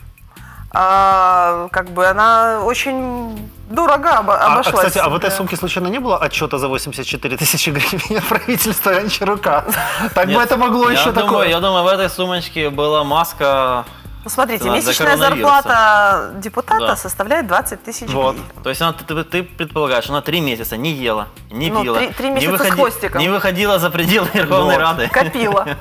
Speaker 1: а, как бы она очень дорого обо-
Speaker 3: А, а,
Speaker 1: обошлась.
Speaker 3: кстати, а в этой сумке случайно не было отчета за 84 тысячи гривен от правительства Гончарука? Так бы это могло еще такое.
Speaker 2: Я думаю, в этой сумочке была маска.
Speaker 1: Ну, смотрите,
Speaker 2: Цена за
Speaker 1: месячная зарплата депутата
Speaker 2: Да.
Speaker 1: составляет 20 тысяч
Speaker 3: Вот.
Speaker 1: гривен.
Speaker 2: То есть она, ты, ты предполагаешь, она три месяца не ела, не
Speaker 1: Ну,
Speaker 2: пила,
Speaker 1: три- три
Speaker 2: не,
Speaker 1: месяца с хвостиком.
Speaker 2: не выходила за пределы Верховной
Speaker 3: Вот.
Speaker 2: Рады.
Speaker 1: Копила.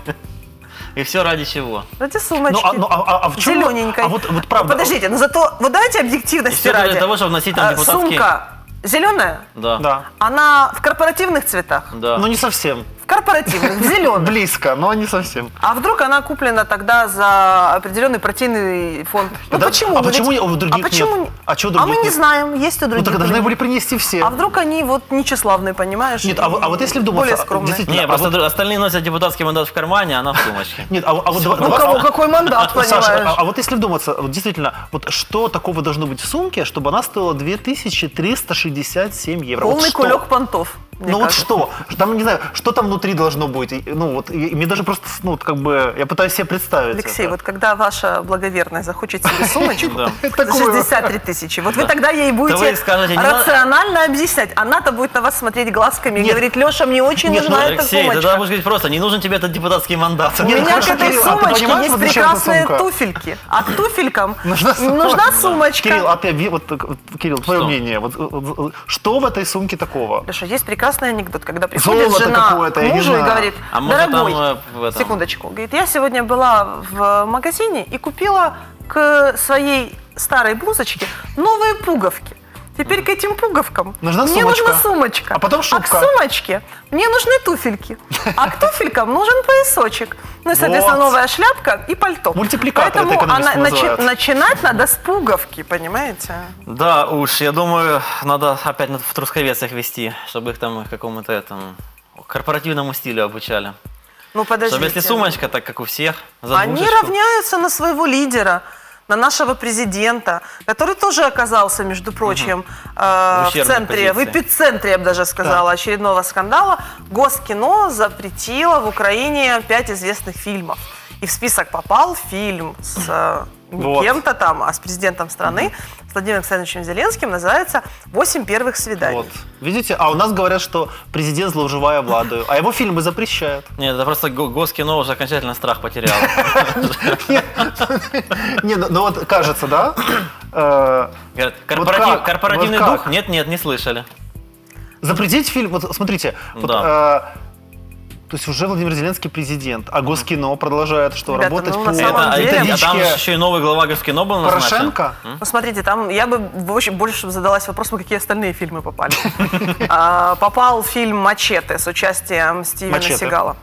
Speaker 2: И все ради чего?
Speaker 1: Эти сумочки.
Speaker 3: Ну, а, ну, а- а- а в чем-
Speaker 1: Зелененькой.
Speaker 3: А вот, вот правда.
Speaker 1: Подождите, но зато, вот давайте объективности
Speaker 2: Все
Speaker 1: ради.
Speaker 2: для того, чтобы носить там
Speaker 1: А,
Speaker 2: депутатские...
Speaker 1: Сумка зеленая,
Speaker 2: Да.
Speaker 3: Да.
Speaker 1: она в корпоративных цветах.
Speaker 2: Да.
Speaker 3: Ну, не совсем.
Speaker 1: Корпоративных, в зеленых.
Speaker 3: Близко, но не совсем.
Speaker 1: А вдруг она куплена тогда за определенный партийный фонд? Ну
Speaker 3: Тогда-
Speaker 1: почему?
Speaker 3: а
Speaker 1: Ну
Speaker 3: почему
Speaker 1: ведь-
Speaker 3: у других
Speaker 1: а почему?
Speaker 3: нет? А чё у
Speaker 1: А
Speaker 3: других
Speaker 1: мы не
Speaker 3: нет?
Speaker 1: знаем, есть у
Speaker 3: Ну,
Speaker 1: других.
Speaker 3: так должны
Speaker 1: других.
Speaker 3: были принести все.
Speaker 1: А вдруг они вот нечиславные, понимаешь?
Speaker 3: Нет, а, вот- а вот если вдуматься,
Speaker 1: Более скромные.
Speaker 3: действительно,
Speaker 2: Не,
Speaker 3: а
Speaker 2: просто
Speaker 3: вот-
Speaker 2: остальные носят депутатский мандат в кармане, а она в сумочке.
Speaker 3: Нет, а, а вот
Speaker 1: У
Speaker 3: давай-
Speaker 1: кого какой мандат,
Speaker 3: Саша, а,
Speaker 1: понимаешь?
Speaker 3: а вот если вдуматься, вот действительно, вот что такого должно быть в сумке, чтобы она стоила 2367 евро?
Speaker 1: Полный кулек понтов. Мне
Speaker 3: Ну вот что? Там, не знаю, что там внутри должно быть? Ну вот, и, и мне даже просто, ну вот как бы, я пытаюсь себе представить
Speaker 1: Алексей,
Speaker 3: это.
Speaker 1: вот когда ваша благоверная захочет себе сумочку за
Speaker 3: Такую.
Speaker 1: 63 тысячи, вот вы тогда ей будете рационально объяснять. Она-то будет на вас смотреть глазками и говорить, Леша, мне очень нужна
Speaker 3: ну,
Speaker 1: эта
Speaker 2: Алексей,
Speaker 1: сумочка.
Speaker 2: тогда будешь говорить просто, не нужен тебе этот депутатский мандат.
Speaker 1: У меня к этой
Speaker 3: а
Speaker 1: сумочке есть прекрасные туфельки. А к туфелькам
Speaker 3: Нужна
Speaker 1: сумочка.
Speaker 3: Кирилл, а вот, Кирилл, твое мнение, вот, вот, вот, что в этой сумке такого?
Speaker 1: Леша, есть прекрасный анекдот, когда приходит
Speaker 3: Золото
Speaker 1: жена
Speaker 3: какое-то,
Speaker 1: к мужу и говорит,
Speaker 2: А
Speaker 1: дорогой,
Speaker 2: там э, этом...
Speaker 1: секундочку, говорит, я сегодня была в магазине и купила к своей старой блузочке новые пуговки. Теперь к этим пуговкам.
Speaker 3: Нужна
Speaker 1: мне
Speaker 3: сумочка.
Speaker 1: нужна сумочка.
Speaker 3: А потом
Speaker 1: А к
Speaker 3: шубка.
Speaker 1: сумочке мне нужны туфельки. А к туфелькам нужен поясочек. Ну и, соответственно,
Speaker 3: Вот.
Speaker 1: новая шляпка и пальто.
Speaker 3: Мультипликатор это
Speaker 1: Поэтому
Speaker 3: экономисты
Speaker 1: она- начи- начинать надо с пуговки, понимаете?
Speaker 2: Да, уж, я думаю, надо опять в трусковецах вести, чтобы их там к какому-то этому корпоративному стилю обучали.
Speaker 1: Ну, подождите.
Speaker 2: Чтобы если сумочка, так как у всех, за
Speaker 1: Они равняются на своего лидера, на нашего президента, который тоже оказался, между прочим, э,
Speaker 2: В
Speaker 1: в центре, в
Speaker 2: позиции.
Speaker 1: эпицентре, я бы даже сказала, очередного скандала. Госкино запретило в Украине пять известных фильмов. И в список попал фильм с э, не
Speaker 3: Вот.
Speaker 1: кем-то там, а с президентом страны, с Владимиром Александровичем Зеленским, называется «Восемь первых свиданий».
Speaker 3: Вот. Видите, а у нас говорят, что президент злоуживая владою, а его фильмы запрещают.
Speaker 2: Нет, это просто Го- Госкино уже окончательно страх потерял.
Speaker 3: Не, ну ну вот кажется, да? Э,
Speaker 2: корпоративный дух? Нет, нет, не слышали.
Speaker 3: Запретить фильм, вот смотрите,
Speaker 2: Да.
Speaker 3: То есть уже Владимир Зеленский президент, а Госкино продолжает что,
Speaker 1: Ребята,
Speaker 3: работать
Speaker 1: ну,
Speaker 3: по
Speaker 1: на самом
Speaker 2: Это, а,
Speaker 1: деле-
Speaker 2: это- а там еще и новый глава Госкино был назначен.
Speaker 3: Порошенко?
Speaker 1: Ну, смотрите, там я бы очень больше задалась вопросом, какие остальные фильмы попали. А, Попал фильм «Мачете» с участием Стивена. Сигала.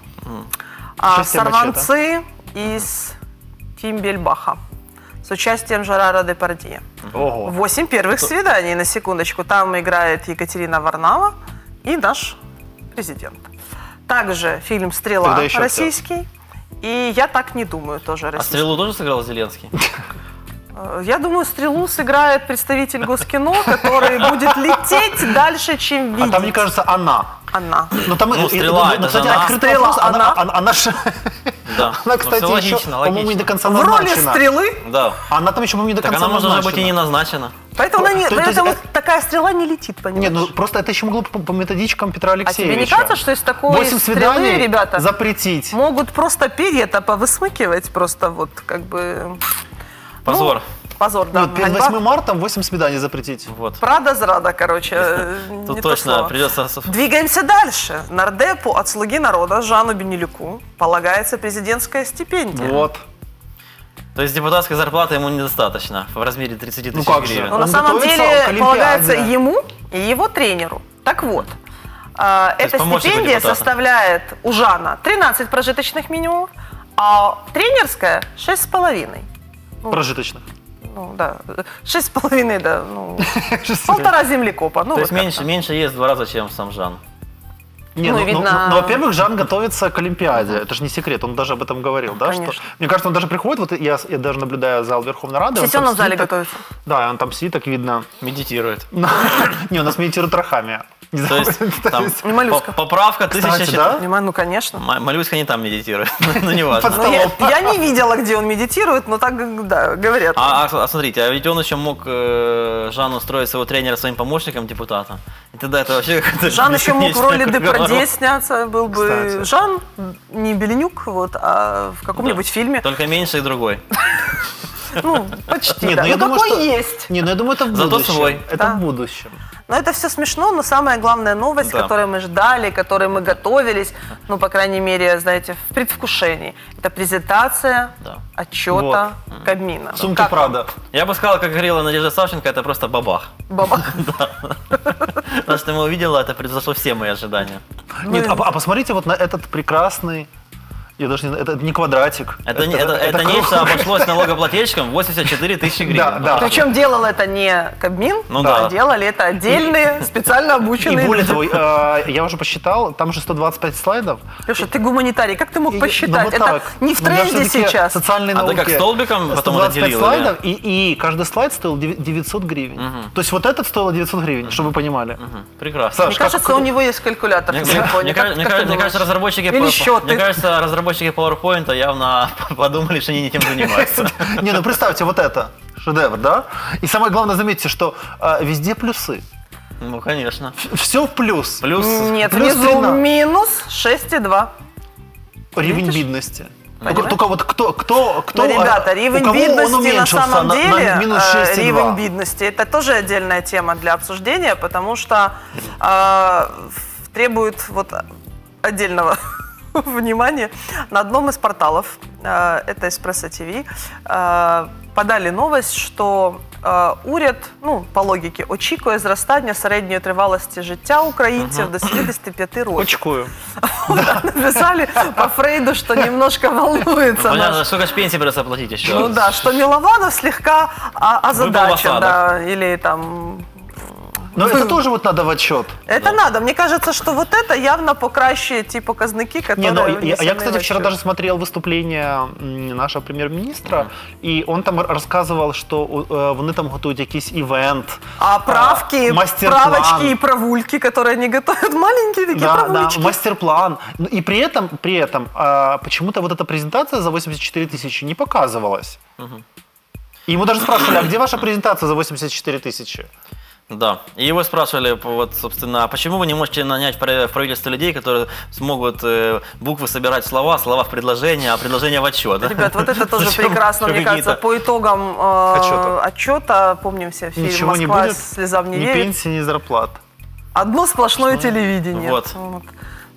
Speaker 1: А «Сорванцы» из Тимбельбаха с участием Жерара Депардье.
Speaker 3: Ого.
Speaker 1: Восемь первых свиданий, на секундочку. Там играет Екатерина Варнава и наш президент. Также фильм «Стрела» российский. И «Я так не думаю» тоже
Speaker 2: А
Speaker 1: российский.
Speaker 2: стрелу тоже сыграл Зеленский?
Speaker 1: Э, Я думаю, стрелу сыграет представитель Госкино, который будет лететь дальше, чем
Speaker 3: А
Speaker 1: видеть.
Speaker 3: там, мне кажется, она.
Speaker 1: Она.
Speaker 3: Ну, там,
Speaker 2: Ну,
Speaker 3: э,
Speaker 2: стрела,
Speaker 3: ну,
Speaker 2: это же
Speaker 3: кстати,
Speaker 2: она.
Speaker 3: открытый
Speaker 1: Стрела,
Speaker 3: вопрос, она,
Speaker 1: она.
Speaker 3: она, она, ж-
Speaker 2: Да.
Speaker 3: она,
Speaker 2: Ну,
Speaker 3: кстати,
Speaker 2: всё
Speaker 3: еще,
Speaker 2: логично,
Speaker 3: по-моему, не до конца
Speaker 1: В роли стрелы,
Speaker 2: Да.
Speaker 3: Она там еще, по-моему, не до
Speaker 2: Так
Speaker 3: конца
Speaker 2: она, может быть, и
Speaker 3: назначена.
Speaker 2: не назначена.
Speaker 1: поэтому она не-
Speaker 3: То- то есть
Speaker 1: поэтому
Speaker 3: это-
Speaker 1: такая стрела не летит,
Speaker 3: Нет,
Speaker 1: понимаешь?
Speaker 3: ну просто это еще могло по, по методичкам Петра
Speaker 1: а
Speaker 3: Алексеевича.
Speaker 1: тебе не кажется, что из такой
Speaker 3: Восемь
Speaker 1: стрелы, ребята,
Speaker 3: запретить.
Speaker 1: могут просто перья-то повысмыкивать, просто вот как бы...
Speaker 2: Позор.
Speaker 1: Ну, позор, да.
Speaker 3: Ну, вот перед
Speaker 1: ганьба.
Speaker 3: 8 марта 8 свиданий запретить.
Speaker 2: Вот.
Speaker 1: Прада зрада, короче. э,
Speaker 2: Тут
Speaker 1: то
Speaker 2: точно придется...
Speaker 1: Двигаемся дальше. Нардепу от «Слуги народа» Жану Бенилюку полагается президентская стипендия.
Speaker 3: Вот.
Speaker 2: То есть депутатской зарплаты ему недостаточно в размере 30 тысяч
Speaker 3: Ну как же?
Speaker 2: гривен.
Speaker 1: Но на
Speaker 3: Он
Speaker 1: самом деле полагается ему и его тренеру. Так вот,
Speaker 2: есть
Speaker 1: эта стипендия составляет у Жана 13 прожиточных минимумов, а тренерская 6,5.
Speaker 3: Прожиточных.
Speaker 1: Ну да, 6,5, да, ну, полтора землекопа. Ну,
Speaker 2: То есть
Speaker 1: вот как
Speaker 2: меньше, меньше ест в два раза, чем сам Жан.
Speaker 3: Не,
Speaker 1: Ну,
Speaker 3: ну, ну,
Speaker 1: видно-
Speaker 3: ну, во-первых, Жан готовится к Олимпиаде. Это же не секрет, он даже об этом говорил, да?
Speaker 1: Конечно.
Speaker 3: Что, мне кажется, он даже приходит, вот я, я даже наблюдаю зал Верховной Рады.
Speaker 1: В
Speaker 3: он
Speaker 1: сессионном зале
Speaker 3: сидит так-
Speaker 1: готовится.
Speaker 3: Да, он там сидит, так видно.
Speaker 2: Медитирует.
Speaker 3: Не, у нас медитирует рахами. Не
Speaker 2: То есть там
Speaker 3: есть-
Speaker 1: Не моллюска.
Speaker 2: по- поправка
Speaker 3: Кстати,
Speaker 2: 1000...
Speaker 3: да?
Speaker 1: Понимаю, ну, конечно.
Speaker 2: М- Моллюска не там медитирует, ну не важно.
Speaker 1: Ну, я, я не видела, где он медитирует, но так, да, говорят.
Speaker 2: А, а- а смотрите, а ведь он еще мог э, Жану устроить своего тренера своим помощником депутата. И тогда это вообще
Speaker 1: Жан еще мог в роли
Speaker 2: круговорот.
Speaker 1: сняться, был бы
Speaker 3: Кстати.
Speaker 1: Жан, не Беленюк, вот, а в каком-нибудь фильме.
Speaker 2: Только меньше и другой.
Speaker 1: Ну, почти,
Speaker 3: Нет,
Speaker 1: да.
Speaker 3: ну я
Speaker 1: Ну,
Speaker 3: думаю,
Speaker 1: какой
Speaker 3: что-
Speaker 1: есть.
Speaker 3: Не, ну я думаю, это в
Speaker 2: Зато
Speaker 3: будущем.
Speaker 2: свой.
Speaker 3: Это
Speaker 1: Да.
Speaker 3: в будущем.
Speaker 1: Но это все смешно, но самая главная новость,
Speaker 2: Да.
Speaker 1: к которой мы ждали, которой мы готовились, ну, по крайней мере, знаете, в предвкушении, это презентация
Speaker 2: Да.
Speaker 1: отчета Кабмина.
Speaker 3: Сумки
Speaker 1: Как?
Speaker 3: Прада.
Speaker 2: Я бы сказал, как говорила Надежда Савченко, это просто бабах.
Speaker 1: Баба.
Speaker 2: То, что мы увидела, это превзошло все мои ожидания.
Speaker 3: Нет, а, а посмотрите вот на этот прекрасный... Я даже не знаю, это не квадратик.
Speaker 2: Это, не- это, это
Speaker 3: круг.
Speaker 2: нечто обошлось налогоплательщикам 84 тысячи гривен.
Speaker 3: Да, да.
Speaker 1: Причем делал это не Кабмин,
Speaker 2: Ну
Speaker 1: а
Speaker 2: да.
Speaker 1: делали это отдельные, специально
Speaker 3: И
Speaker 1: обученные
Speaker 3: более
Speaker 1: люди.
Speaker 3: того, э, я уже посчитал, там же 125 слайдов.
Speaker 1: Леша, ты гуманитарий, как ты мог
Speaker 3: И-
Speaker 1: посчитать?
Speaker 3: ну, вот
Speaker 1: это
Speaker 3: так.
Speaker 1: не в тренде сейчас.
Speaker 3: Социальные
Speaker 2: А ты
Speaker 3: науки.
Speaker 2: как столбиком потом
Speaker 3: 125
Speaker 2: разделил,
Speaker 3: слайдов, и, и каждый слайд стоил дев- 900 гривен. То есть вот этот стоил 900 гривен, чтобы вы понимали.
Speaker 2: Прекрасно.
Speaker 3: Саш,
Speaker 1: Мне кажется, у него есть калькулятор
Speaker 2: Мне, кажется,
Speaker 1: ты
Speaker 2: разработчики,
Speaker 1: Или счеты.
Speaker 2: мне кажется, разработчики PowerPoint явно подумали, что они не тем занимаются.
Speaker 3: Не, ну представьте, вот это шедевр, да? И самое главное, заметьте, что э, везде плюсы.
Speaker 2: Ну, конечно.
Speaker 3: Все в плюс.
Speaker 2: Плюс
Speaker 1: Нет,
Speaker 3: Плюс
Speaker 1: внизу
Speaker 3: 13.
Speaker 1: минус 6,2.
Speaker 3: Ривень
Speaker 1: Видишь?
Speaker 3: бедности.
Speaker 1: Понимаешь?
Speaker 3: Только, только вот кто, кто, кто,
Speaker 1: Ну, ребята,
Speaker 3: э, кого он
Speaker 1: бедности на самом
Speaker 3: на,
Speaker 1: деле,
Speaker 3: на минус
Speaker 1: э,
Speaker 3: 6,2?
Speaker 1: ривень бедности, это тоже отдельная тема для обсуждения, потому что э, требует вот отдельного внимания. На одном из порталов, э, это Эспрессо ТВ, э, подали новость, что е, уряд, ну по логіці, очікує зростання середньої тривалості життя українців до 75 років.
Speaker 3: Очкую.
Speaker 1: Написали по Фрейду, что немножко волнуется
Speaker 2: Понятно,
Speaker 1: наш
Speaker 2: сколько же пенсии придется платить еще?
Speaker 1: Ну да, что Милованов слегка а, озадачен,
Speaker 2: осадок.
Speaker 1: да, или там...
Speaker 3: Но это тоже вот надо в отчет.
Speaker 1: Это надо. Мне кажется, что вот это явно покращує ті показники, которые
Speaker 3: Не, ну, я,
Speaker 1: внесены
Speaker 3: я, кстати,
Speaker 1: в
Speaker 3: вчера
Speaker 1: отчет.
Speaker 3: даже смотрел выступление м, нашего премьер-министра, и он там рассказывал, что э, вони там готують якийсь івент.
Speaker 1: А правки,
Speaker 3: а, мастер-план.
Speaker 1: правочки и правульки, которые они готовят, маленькие такие
Speaker 3: Да, да,
Speaker 1: правулечки.
Speaker 3: мастер-план. Ну, И при этом, при этом а, почему-то вот эта презентация за 84 тысячи не показывалась. И ему даже спрашивали, а где ваша презентация за 84 тысячи?
Speaker 2: Да. И его спрашивали, вот, собственно, а почему вы не можете нанять в правительство людей, которые смогут э, буквы собирать в слова, слова в предложения, а предложения в отчет?
Speaker 1: Ребят, вот это тоже
Speaker 2: Зачем
Speaker 1: прекрасно, мне кажется, по итогам э,
Speaker 3: Отчета.
Speaker 1: отчета, помним все фильм
Speaker 3: Ничего не
Speaker 1: «Москва
Speaker 3: будет,
Speaker 1: слезам не
Speaker 3: ни
Speaker 1: верит».
Speaker 3: пенсии, ни зарплат.
Speaker 1: Одно сплошное телевидение.
Speaker 2: Вот.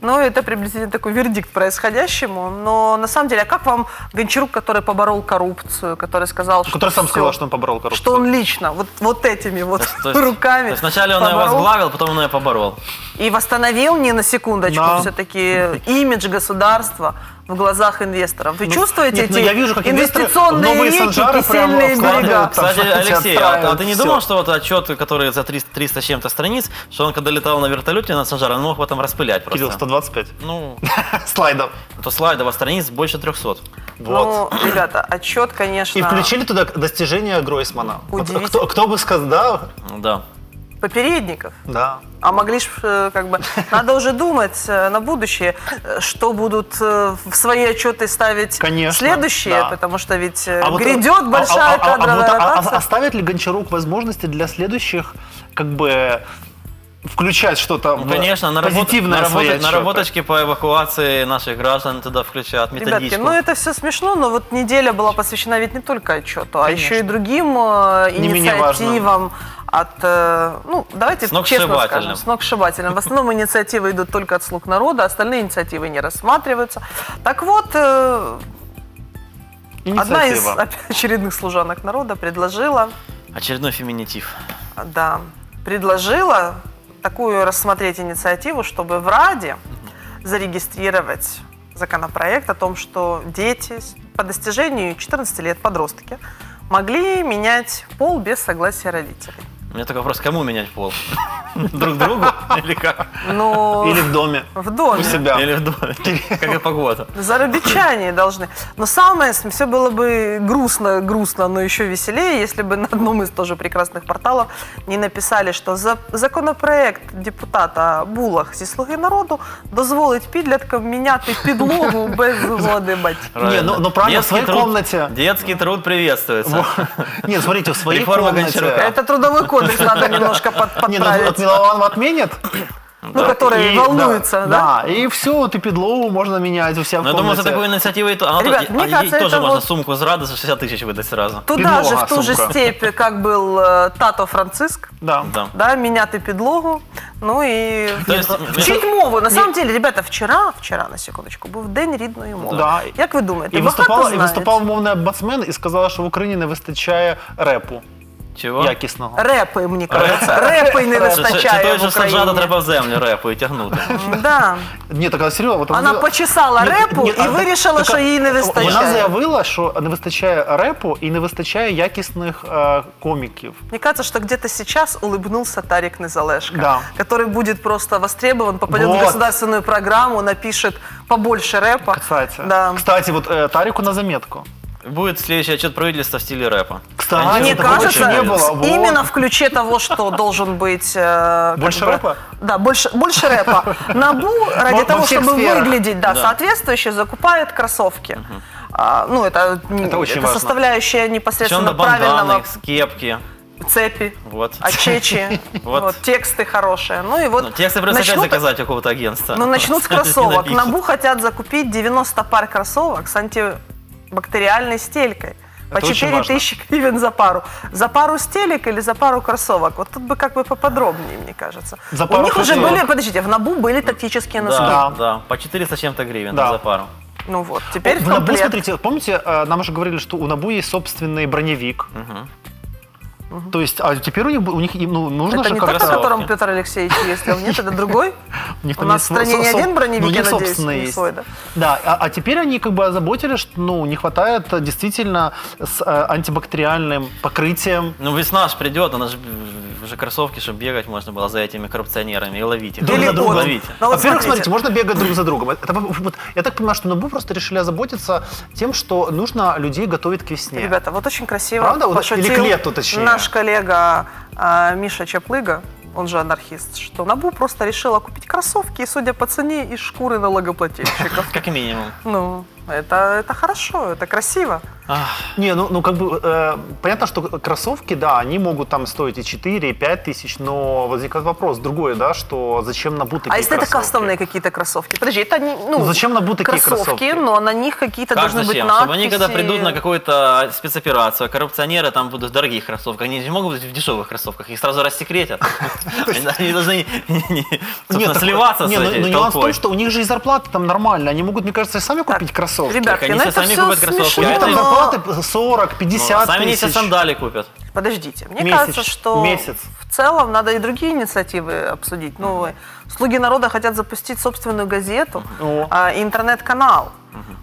Speaker 1: Ну, это приблизительно такой вердикт происходящему. Но на самом деле, а как вам Гончарук, который поборол коррупцию, который сказал, что
Speaker 3: Который сам сказал, что он поборол коррупцию.
Speaker 1: что он лично, вот, вот этими вот
Speaker 2: То есть-
Speaker 1: руками
Speaker 2: то есть вначале он ее
Speaker 1: поборол
Speaker 2: возглавил, потом он ее поборол.
Speaker 1: и восстановил не на секундочку
Speaker 3: Да.
Speaker 1: все-таки имидж государства в глазах инвесторов. Вы
Speaker 3: Ну,
Speaker 1: чувствуете
Speaker 3: нет, ну,
Speaker 1: эти
Speaker 3: я вижу, как в
Speaker 1: инвестиционные реки, кисельные
Speaker 3: вкладывают
Speaker 1: берега?
Speaker 2: Кстати, Алексей, а, а ты не думал, что вот отчет, который за 300, 300 с чем-то страниц, что он когда летал на вертолете на Санжар, он мог потом распылять просто?
Speaker 3: Кирилл, 125
Speaker 2: Ну,
Speaker 3: слайдов.
Speaker 2: то слайдов, а страниц больше 300.
Speaker 3: Вот.
Speaker 1: Ну, ребята, отчет, конечно,
Speaker 3: И включили туда достижения Гройсмана. Вот кто, кто бы сказал, да,
Speaker 2: Ну Да.
Speaker 1: Попередников.
Speaker 3: да.
Speaker 1: А могли ж, э, как бы, надо уже думать э, на будущее, э, что будут в свои отчеты ставить
Speaker 3: Конечно,
Speaker 1: следующие,
Speaker 3: да.
Speaker 1: потому что ведь
Speaker 3: А вот,
Speaker 1: грядет
Speaker 3: а-
Speaker 1: большая
Speaker 3: а- а- а
Speaker 1: кадровая
Speaker 3: вот, а- а-
Speaker 1: ротация.
Speaker 3: Оставит ли Гончарук возможности для следующих, как бы, включать что-то
Speaker 2: Ну, конечно, наработать,
Speaker 3: позитивное в свои
Speaker 2: наработочки по эвакуации наших граждан туда включат,
Speaker 1: Ребятки,
Speaker 2: методичку.
Speaker 1: ну это все смешно, но вот неделя была посвящена ведь не только отчету, а
Speaker 3: Конечно.
Speaker 1: еще и другим э,
Speaker 3: Не
Speaker 1: инициативам от, э, ну, давайте честно
Speaker 2: Сногсшибательным.
Speaker 1: скажем, сногсшибательным. В основном инициативы идут только от слуг народа, остальные инициативы не рассматриваются. Так вот, э, одна из
Speaker 3: Инициатива.
Speaker 1: очередных служанок народа предложила
Speaker 2: Очередной феминитив.
Speaker 1: да, предложила такую рассмотреть инициативу, чтобы в Раде зарегистрировать законопроект о том, что дети по достижению 14 лет, подростки, могли менять пол без согласия родителей.
Speaker 2: У меня такой вопрос, кому менять пол? Друг другу? Или как?
Speaker 1: Но
Speaker 3: Или в доме.
Speaker 1: в доме.
Speaker 3: У себя.
Speaker 2: Или в доме? Как и погода.
Speaker 1: Зарабичане должны. Но самое, все было бы грустно, грустно, но еще веселее, если бы на одном из тоже прекрасных порталов не написали, что за законопроект депутата Булах зі «Слуги народу» дозволить підліткам міняти підлогу без згоди батьків.
Speaker 3: Не, ну, ну правильно, в
Speaker 2: Детский
Speaker 3: своей
Speaker 2: труд-
Speaker 3: комнате.
Speaker 2: Детский труд приветствуется.
Speaker 3: Нет, смотрите, в своей
Speaker 2: Реформа
Speaker 3: комнате.
Speaker 2: Гончарука.
Speaker 1: Это трудовой кодекс надо немножко под-
Speaker 3: Не, ну от
Speaker 1: подправить.
Speaker 3: Милованова отменят.
Speaker 1: Ну, которые
Speaker 3: И-
Speaker 1: волнуются, да?
Speaker 3: Да, и все, вот и педлову можно менять у себя в
Speaker 2: Но Ну, я думаю, за
Speaker 3: комнате.
Speaker 2: такую инициативу и то- она
Speaker 1: Ребят,
Speaker 2: то-
Speaker 1: мне
Speaker 2: а ей
Speaker 1: кажется,
Speaker 2: тоже
Speaker 1: это
Speaker 2: можно
Speaker 1: вот-
Speaker 2: сумку с Рады за 60 тысяч выдать сразу.
Speaker 1: Туда же,
Speaker 3: Підлога,
Speaker 1: в ту же
Speaker 3: сумка.
Speaker 1: степь, как был э, Тато Франциск,
Speaker 3: Да.
Speaker 2: Да.
Speaker 1: да, меняти підлогу, ну і
Speaker 2: То есть,
Speaker 1: вчить мову. На самом деле, ребята, вчора, вчора, на секундочку, був день рідної мови.
Speaker 3: Да.
Speaker 1: Як ви думаєте,
Speaker 3: І
Speaker 1: багато
Speaker 3: виступав, і
Speaker 1: знають?
Speaker 3: виступав мовний омбудсмен і сказала, що в Україні не вистачає репу
Speaker 2: Чего?
Speaker 3: якісного.
Speaker 1: Репи, мені кажеться, репи не
Speaker 2: Чи- Чи
Speaker 1: вистачає
Speaker 2: той
Speaker 1: в
Speaker 2: же саджата
Speaker 1: Україні.
Speaker 2: треба в землю репу і тягнути.
Speaker 1: Да.
Speaker 3: Ні, така серйозно. от
Speaker 1: Вона
Speaker 3: вона-
Speaker 1: почесала
Speaker 3: Ні,
Speaker 1: репу
Speaker 3: ні,
Speaker 1: і
Speaker 3: а,
Speaker 1: вирішила,
Speaker 3: така-
Speaker 1: що їй не
Speaker 3: Вона
Speaker 1: вистачає.
Speaker 3: заявила, що не вистачає репу і не вистачає якісних е, коміків.
Speaker 1: Мне кажется, что где-то сейчас улыбнулся Тарик Незалешко,
Speaker 3: Да.
Speaker 1: который будет просто востребован, попадет
Speaker 3: Вот.
Speaker 1: в государственную программу, напишет побольше рэпа.
Speaker 3: Кстати,
Speaker 1: Да.
Speaker 3: кстати, вот э, Тарику на заметку.
Speaker 2: Будет следующий отчет правительства в стиле рэпа.
Speaker 3: Кстати,
Speaker 1: Мне кажется,
Speaker 3: не было. Вот.
Speaker 1: именно в ключе того, что должен быть... э,
Speaker 3: Больше
Speaker 1: бы-
Speaker 3: рэпа?
Speaker 1: Да, больше, больше рэпа. Набу ради
Speaker 3: Во-
Speaker 1: того, чтобы
Speaker 3: сферах.
Speaker 1: выглядеть да,
Speaker 2: Да.
Speaker 1: соответствующе, закупает кроссовки. А, ну, это,
Speaker 3: Это очень важно.
Speaker 1: составляющая непосредственно
Speaker 2: на
Speaker 1: правильного
Speaker 2: банданы, кепки.
Speaker 1: цепи,
Speaker 2: Вот.
Speaker 1: очечи,
Speaker 2: Вот.
Speaker 1: вот, тексты хорошие. Ну и вот
Speaker 2: Ну, тексты опять
Speaker 1: начнут-
Speaker 2: заказать у какого-то агентства.
Speaker 1: Ну, начнут с кроссовок. Набу хотят закупить 90 пар кроссовок с антибактериальной стелькой. По
Speaker 3: Это очень
Speaker 1: 4
Speaker 3: важно.
Speaker 1: тысячи гривен за пару. За пару стелек или за пару кроссовок? Вот тут бы как бы поподробнее, мне кажется.
Speaker 3: За
Speaker 1: У
Speaker 3: пару
Speaker 1: них уже
Speaker 3: кроссовок.
Speaker 1: были, подождите, в Набу были тактические носки.
Speaker 2: Да, да, по 400 с чем-то гривен
Speaker 3: Да.
Speaker 2: за пару.
Speaker 1: Ну вот, теперь в
Speaker 3: В Набу,
Speaker 1: комплект.
Speaker 3: смотрите, помните, э, нам уже говорили, что у Набу есть собственный броневик. То есть, а теперь у них, у них им, ну, нужно
Speaker 1: Это
Speaker 3: же
Speaker 1: не тот, о котором Петр Алексеевич ездил, нет, это другой?
Speaker 3: У, них
Speaker 1: У нас
Speaker 3: есть
Speaker 1: в стране
Speaker 3: со-
Speaker 1: не
Speaker 3: со-
Speaker 1: один броневик,
Speaker 3: ну, у
Speaker 1: я
Speaker 3: них
Speaker 1: надеюсь, не
Speaker 3: есть.
Speaker 1: свой, да?
Speaker 3: Да, а, а теперь они как бы озаботились, что ну, не хватает э, действительно с э, антибактериальным покрытием.
Speaker 2: Ну, весна ж придет, она же уже кроссовки, чтобы бегать можно было за этими коррупционерами и ловить их.
Speaker 3: Друг
Speaker 1: Или
Speaker 3: за другом.
Speaker 1: вот.
Speaker 2: Ловите.
Speaker 1: Ну, вот
Speaker 3: Во-первых,
Speaker 1: смотрите.
Speaker 3: можно бегать друг за другом. Это, вот, я так понимаю, что НАБУ просто решили озаботиться тем, что нужно людей готовить к весне.
Speaker 1: Ребята, вот очень красиво
Speaker 3: Правда?
Speaker 1: Пошутил
Speaker 3: или к лету, точнее.
Speaker 1: наш коллега а, Миша Чаплыга, он же анархист, что Набу просто решила купить кроссовки, и, судя по цене, из шкуры налогоплательщиков.
Speaker 2: Как минимум.
Speaker 1: Ну, это, это хорошо, это красиво.
Speaker 3: Не, ну, ну как бы э, понятно, что кроссовки, да, они могут там стоить и 4, и 5 тысяч, но возникает вопрос другой, да, что зачем НАБУ такие
Speaker 1: а если это
Speaker 3: кроссовки?
Speaker 1: кастомные какие-то кроссовки? Подожди, это не, ну,
Speaker 3: Ну, зачем Набу такие кроссовки?
Speaker 1: но на них какие-то
Speaker 2: Как
Speaker 1: должны быть
Speaker 2: зачем?
Speaker 1: надписи.
Speaker 2: Чтобы они, когда придут на какую-то спецоперацию, коррупционеры там будут в дорогих кроссовках, они не могут быть в дешевых кроссовках, их сразу рассекретят. Они- должны, сливаться с
Speaker 3: ну-
Speaker 2: этой
Speaker 3: ну, нюанс в
Speaker 2: толпой.
Speaker 3: том, что у них же и зарплата там нормальная. Они могут, мне кажется, сами купить кроссовки.
Speaker 1: Ребятки,
Speaker 2: они
Speaker 1: ну
Speaker 2: все
Speaker 1: это
Speaker 2: сами
Speaker 1: все
Speaker 2: купят кроссовки,
Speaker 3: у
Speaker 1: смешно.
Speaker 3: них
Speaker 2: а
Speaker 3: там зарплаты 40, 50
Speaker 2: Ну, Сами себе
Speaker 3: тысяч.
Speaker 2: сандали купят.
Speaker 1: Подождите, мне
Speaker 3: Месяц.
Speaker 1: кажется, что
Speaker 3: Месяц.
Speaker 1: в целом надо и другие инициативы обсудить. Ну, слуги народа хотят запустить собственную газету,
Speaker 3: О.
Speaker 1: а, и интернет-канал.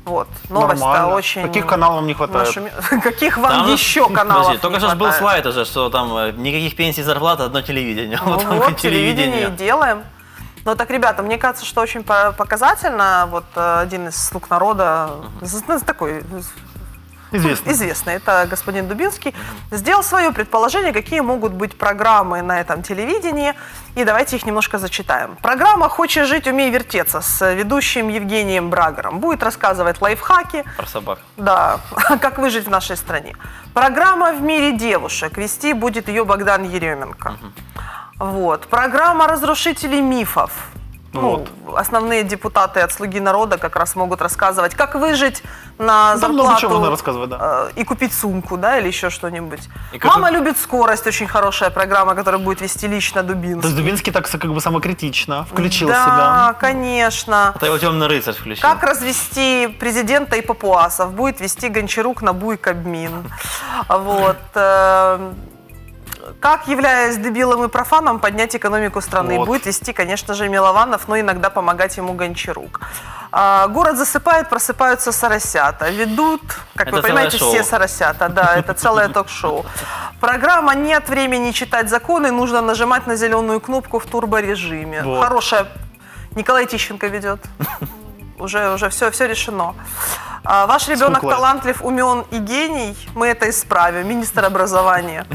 Speaker 1: Вот, новость-то очень...
Speaker 3: Каких каналов вам не хватает?
Speaker 1: нашуми- Каких вам
Speaker 2: Там
Speaker 1: еще каналов
Speaker 2: Подожди, Только
Speaker 1: не
Speaker 2: что был слайд уже, что там э, никаких пенсий, зарплаты, одно телевидение.
Speaker 1: Ну
Speaker 2: Вот
Speaker 1: вот, телевидение и делаем. Ну так, ребята, мне кажется, что очень по- показательно, вот э, один из слуг народа, ну, такой
Speaker 3: Известно.
Speaker 1: известный, это господин Дубинский, сделал свое предположение, какие могут быть программы на этом телевидении. И давайте их немножко зачитаем. Программа «Хочешь жить, умей вертеться» с ведущим Евгением Брагером. Будет рассказывать лайфхаки,
Speaker 2: Про собак.
Speaker 1: да, как выжить в нашей стране. Программа «В мире девушек». Вести будет ее Богдан Еременко. Вот. Программа «Разрушители мифов». Ну, основные депутаты от «Слуги народа» как раз могут рассказывать, как выжить на
Speaker 3: там много чего можно рассказывать, да.
Speaker 1: э, и купить сумку, да, или еще что-нибудь.
Speaker 2: И как
Speaker 1: «Мама любит скорость» очень хорошая программа, которая будет вести лично
Speaker 3: То есть
Speaker 1: Дубинский.
Speaker 3: Дубинский так как бы самокритично включил
Speaker 1: да,
Speaker 3: себя.
Speaker 1: конечно.
Speaker 2: Это его темный рыцарь включил.
Speaker 1: Как развести президента и папуасов? Будет вести Гончарук, Набу и Кабмин. Вот. Как, являясь дебилом и профаном, поднять экономику страны?
Speaker 3: Вот.
Speaker 1: Будет вести, конечно же, Милованов, но иногда помогать ему Гончарук. А, Город засыпает, просыпаются соросята. Ведут, как
Speaker 2: Это
Speaker 1: вы понимаете,
Speaker 2: целое
Speaker 1: все
Speaker 2: шоу.
Speaker 1: соросята. Да, это целое ток-шоу. Программа «Нет времени читать законы», нужно нажимать на зеленую кнопку в турборежиме.
Speaker 3: Вот.
Speaker 1: Хорошая. Николай Тищенко ведет. Уже, уже все, все решено. А, Ваш ребенок
Speaker 3: Скуклая.
Speaker 1: талантлив, умен и гений. Мы это исправим. Министр образования.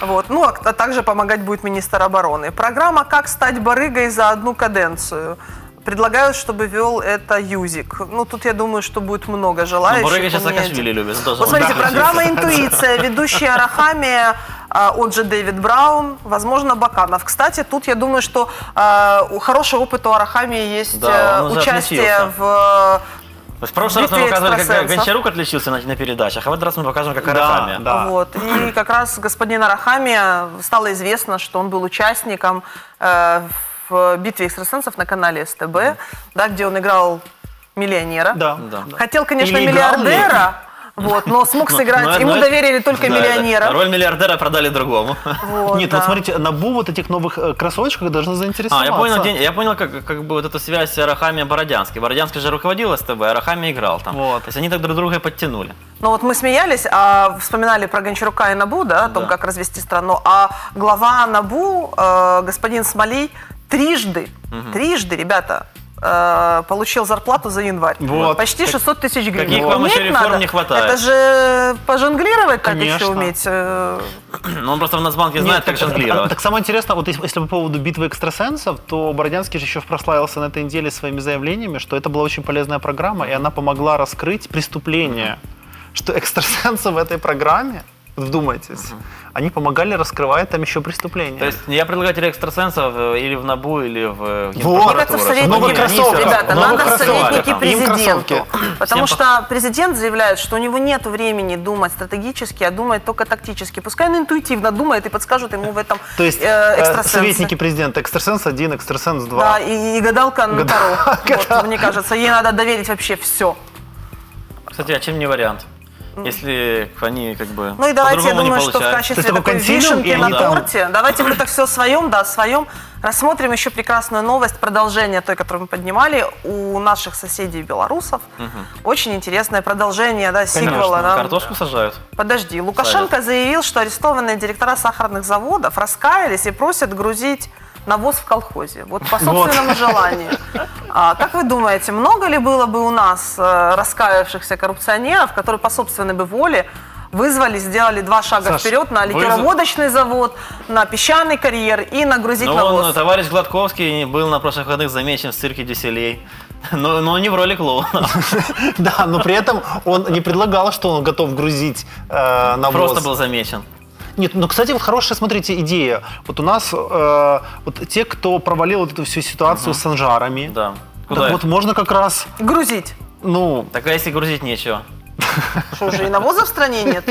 Speaker 1: Вот. Ну, а, а также помогать будет министр обороны. Программа «Как стать барыгой за одну каденцию». Предлагают, чтобы вел это Юзик. Ну, тут я думаю, что будет много
Speaker 2: Ну,
Speaker 1: желающих.
Speaker 2: Барыга сейчас Саакашвили любит.
Speaker 1: вот смотрите, программа «Интуиция», ведущий Арахами, а, он же Дэвид Браун, возможно, Баканов. Кстати, тут я думаю, что а, хороший опыт у Арахами есть
Speaker 2: Да,
Speaker 1: э, участие в...
Speaker 2: В прошлый раз мы показывали, как. Гончарук отличился на, на передачах, а в этот раз мы покажем, как
Speaker 3: Да,
Speaker 2: Арахами.
Speaker 3: да.
Speaker 1: Вот. И как раз господин Арахами стало известно, что он был участником э, в битве экстрасенсов на канале СТБ, да, где он играл миллионера.
Speaker 3: Да.
Speaker 2: Да.
Speaker 1: Хотел, конечно,
Speaker 3: Или
Speaker 1: миллиардера, вот, но смог сыграть.
Speaker 2: Но-
Speaker 1: Ему
Speaker 2: но это-
Speaker 1: доверили только
Speaker 2: Да,
Speaker 1: миллионера.
Speaker 2: Роль миллиардера продали другому.
Speaker 1: Вот,
Speaker 3: Нет,
Speaker 1: да.
Speaker 3: вот смотрите, Набу вот этих новых э, кроссовочках должны
Speaker 2: А,
Speaker 3: заинтересоваться.
Speaker 2: я понял, день- я понял, как, как бы вот эту связь Арахами и Бородянский. Бородянский же руководил СТБ, а Арахами играл там.
Speaker 3: Вот.
Speaker 2: То есть они так друг друга и подтянули.
Speaker 1: Ну вот мы смеялись, а вспоминали про Гончарука и Набу, да, о том,
Speaker 2: Да.
Speaker 1: как развести страну. А глава Набу, э, господин Смолей, трижды, трижды, ребята, э, получил зарплату за январь.
Speaker 3: Вот.
Speaker 1: Почти 600 тысяч гривен.
Speaker 2: каких вам
Speaker 1: Уметь
Speaker 2: еще реформ
Speaker 1: надо.
Speaker 2: не хватает?
Speaker 1: Это же пожонглировать так еще
Speaker 3: Конечно.
Speaker 1: уметь. э,
Speaker 2: Ну, он просто в Нацбанке знает, как
Speaker 3: так,
Speaker 2: жонглировать.
Speaker 3: Так самое интересное, вот если, если по поводу битвы экстрасенсов, то Бородянский же еще прославился на этой неделе своими заявлениями, что это была очень полезная программа, и она помогла раскрыть преступление. Что экстрасенсы в этой программе, вдумайтесь, они помогали раскрывать там еще преступления.
Speaker 2: То есть я предлагатель экстрасенсов э, или в НАБУ, или в э,
Speaker 3: Вот.
Speaker 1: В советники,
Speaker 3: кроссовках.
Speaker 1: ребята,
Speaker 3: Новых
Speaker 1: надо советники
Speaker 3: Им
Speaker 1: президенту. Потому
Speaker 2: Всем
Speaker 1: что президент заявляет, что у него нет времени думать стратегически, а думает только тактически. Пускай он интуитивно думает и подскажут ему в этом
Speaker 3: То есть
Speaker 1: э,
Speaker 3: э,
Speaker 1: экстрасенсы.
Speaker 3: советники президента, экстрасенс 1, экстрасенс 2.
Speaker 1: Да, и, и гадалка на Таро. Вот, мне кажется, ей надо доверить вообще все.
Speaker 2: Кстати, а чем не вариант? Если они как бы
Speaker 1: Ну и давайте, я думаю, что в качестве
Speaker 3: такой
Speaker 1: такой вишенки на торте, давайте мы так все своем, да, своем, рассмотрим еще прекрасную новость, продолжение той, которую мы поднимали у наших соседей белорусов. Очень интересное продолжение, да, сиквела. да.
Speaker 2: Картошку сажают.
Speaker 1: Подожди, Лукашенко заявил, что арестованные директора сахарных заводов раскаялись и просят грузить навоз в колхозе. Вот по собственному желанию. А, как вы думаете, много ли было бы у нас э, раскаявшихся коррупционеров, которые по собственной бы воле вызвали, сделали два шага
Speaker 3: Саш,
Speaker 1: вперед на
Speaker 2: вызов-
Speaker 1: ликероводочный завод, на песчаный карьер и нагрузить
Speaker 2: Ну,
Speaker 1: навоз?
Speaker 2: он, товарищ Гладковский был на прошлых выходных замечен в цирке Дюселей. Но, но не в роли клоуна.
Speaker 3: Да, но при этом он не предлагал, что он готов грузить э, навоз.
Speaker 2: Просто был замечен.
Speaker 3: Нет, ну, кстати, вот хорошая, смотрите, идея. Вот у нас э, вот те, кто провалил вот эту всю ситуацию с санжарами,
Speaker 2: Да.
Speaker 3: так
Speaker 2: Куда? их?
Speaker 3: вот можно как раз,
Speaker 1: Грузить.
Speaker 3: ну,
Speaker 2: Так а если грузить нечего?
Speaker 1: Что уже и навоза в стране нет?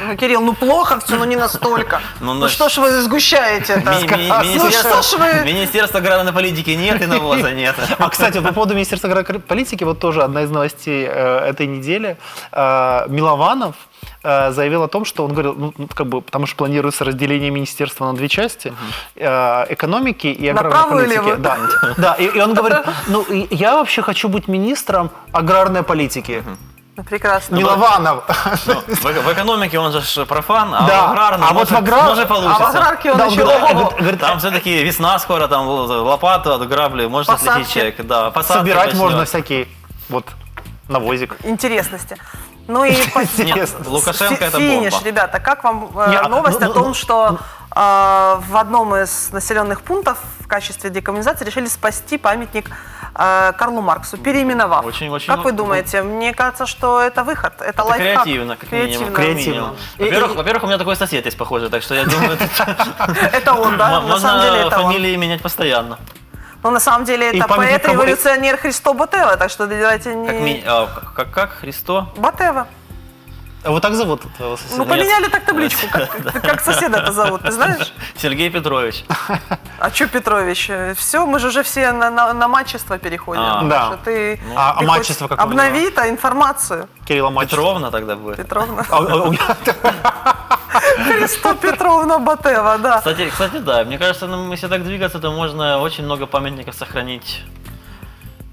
Speaker 1: Ну, Кирилл, ну плохо все, ну не настолько.
Speaker 2: Ну,
Speaker 1: Ну,
Speaker 2: ну,
Speaker 1: что ж вы сгущаете-то?
Speaker 2: Ми- ми-
Speaker 1: Ну
Speaker 2: Министерства,
Speaker 1: что ж вы...
Speaker 2: Министерства аграрной политики нет и навоза нет.
Speaker 3: А, кстати, по поводу Министерства аграрной политики, вот тоже одна из новостей э, этой недели. Э, Милованов э, заявил о том, что он говорил, ну, ну, как бы, потому что планируется разделение министерства на две части, э, экономики и аграрной политики.
Speaker 1: левую.
Speaker 3: Да, да и, и он говорит, ну, я вообще хочу быть министром аграрной политики.
Speaker 1: Ну, Прекрасно.
Speaker 3: Милованов.
Speaker 2: Ну, в, в экономике он же профан, а
Speaker 3: Да,
Speaker 2: в аграрном
Speaker 3: а вот
Speaker 2: может,
Speaker 3: в аграр-
Speaker 2: может
Speaker 1: А в
Speaker 2: получится.
Speaker 1: аграрке он
Speaker 3: Да,
Speaker 1: еще...
Speaker 3: говорит,
Speaker 2: Там все-таки весна скоро, там лопату от грабли, может
Speaker 1: Посадки.
Speaker 2: отлететь человек. Да, посадки
Speaker 3: собирать
Speaker 2: начнет.
Speaker 3: можно всякие, вот, навозик.
Speaker 1: интересности. Ну и
Speaker 2: Нет. Лукашенко это
Speaker 1: Финиш, ребята, как вам э,
Speaker 3: а,
Speaker 1: новость
Speaker 3: ну,
Speaker 1: о
Speaker 3: ну,
Speaker 1: том,
Speaker 3: ну,
Speaker 1: что э, в одном из населенных пунктов в качестве декоммунизации решили спасти памятник Карлу Марксу, переименовав.
Speaker 2: Очень- очень
Speaker 1: как вы
Speaker 2: ну,
Speaker 1: думаете? Мне кажется, что это выход, это,
Speaker 2: Это
Speaker 1: лайфхак.
Speaker 2: креативно, как минимум.
Speaker 1: Креативно.
Speaker 2: Во-первых, во-первых, у меня такой сосед есть похожий, так что я думаю, это-
Speaker 1: он, да? На самом деле это
Speaker 2: фамилии менять постоянно.
Speaker 1: Ну, на самом деле это поэт-революционер Христо Ботева, так что давайте не...
Speaker 2: Как, а, как, как Христо?
Speaker 1: Ботева.
Speaker 3: А Вот так зовут твоего соседа?
Speaker 1: Ну, поменяли так табличку, как, как соседа-то зовут, ты знаешь?
Speaker 2: Сергей Петрович.
Speaker 1: А что, Петрович, все, мы же уже все на, на, на матчество переходим.
Speaker 2: А.
Speaker 3: Да.
Speaker 1: Ты,
Speaker 3: А- а
Speaker 1: ты
Speaker 3: мачество
Speaker 1: хоть
Speaker 3: какое?
Speaker 1: Обнови-то информацию,
Speaker 3: Кирилла Мачева.
Speaker 2: Петровна тогда будет.
Speaker 1: Петровна.
Speaker 3: А, а,
Speaker 1: Христо Петровна Ботева, да.
Speaker 2: Кстати, кстати, да, мне кажется, ну, если так двигаться, то можно очень много памятников сохранить.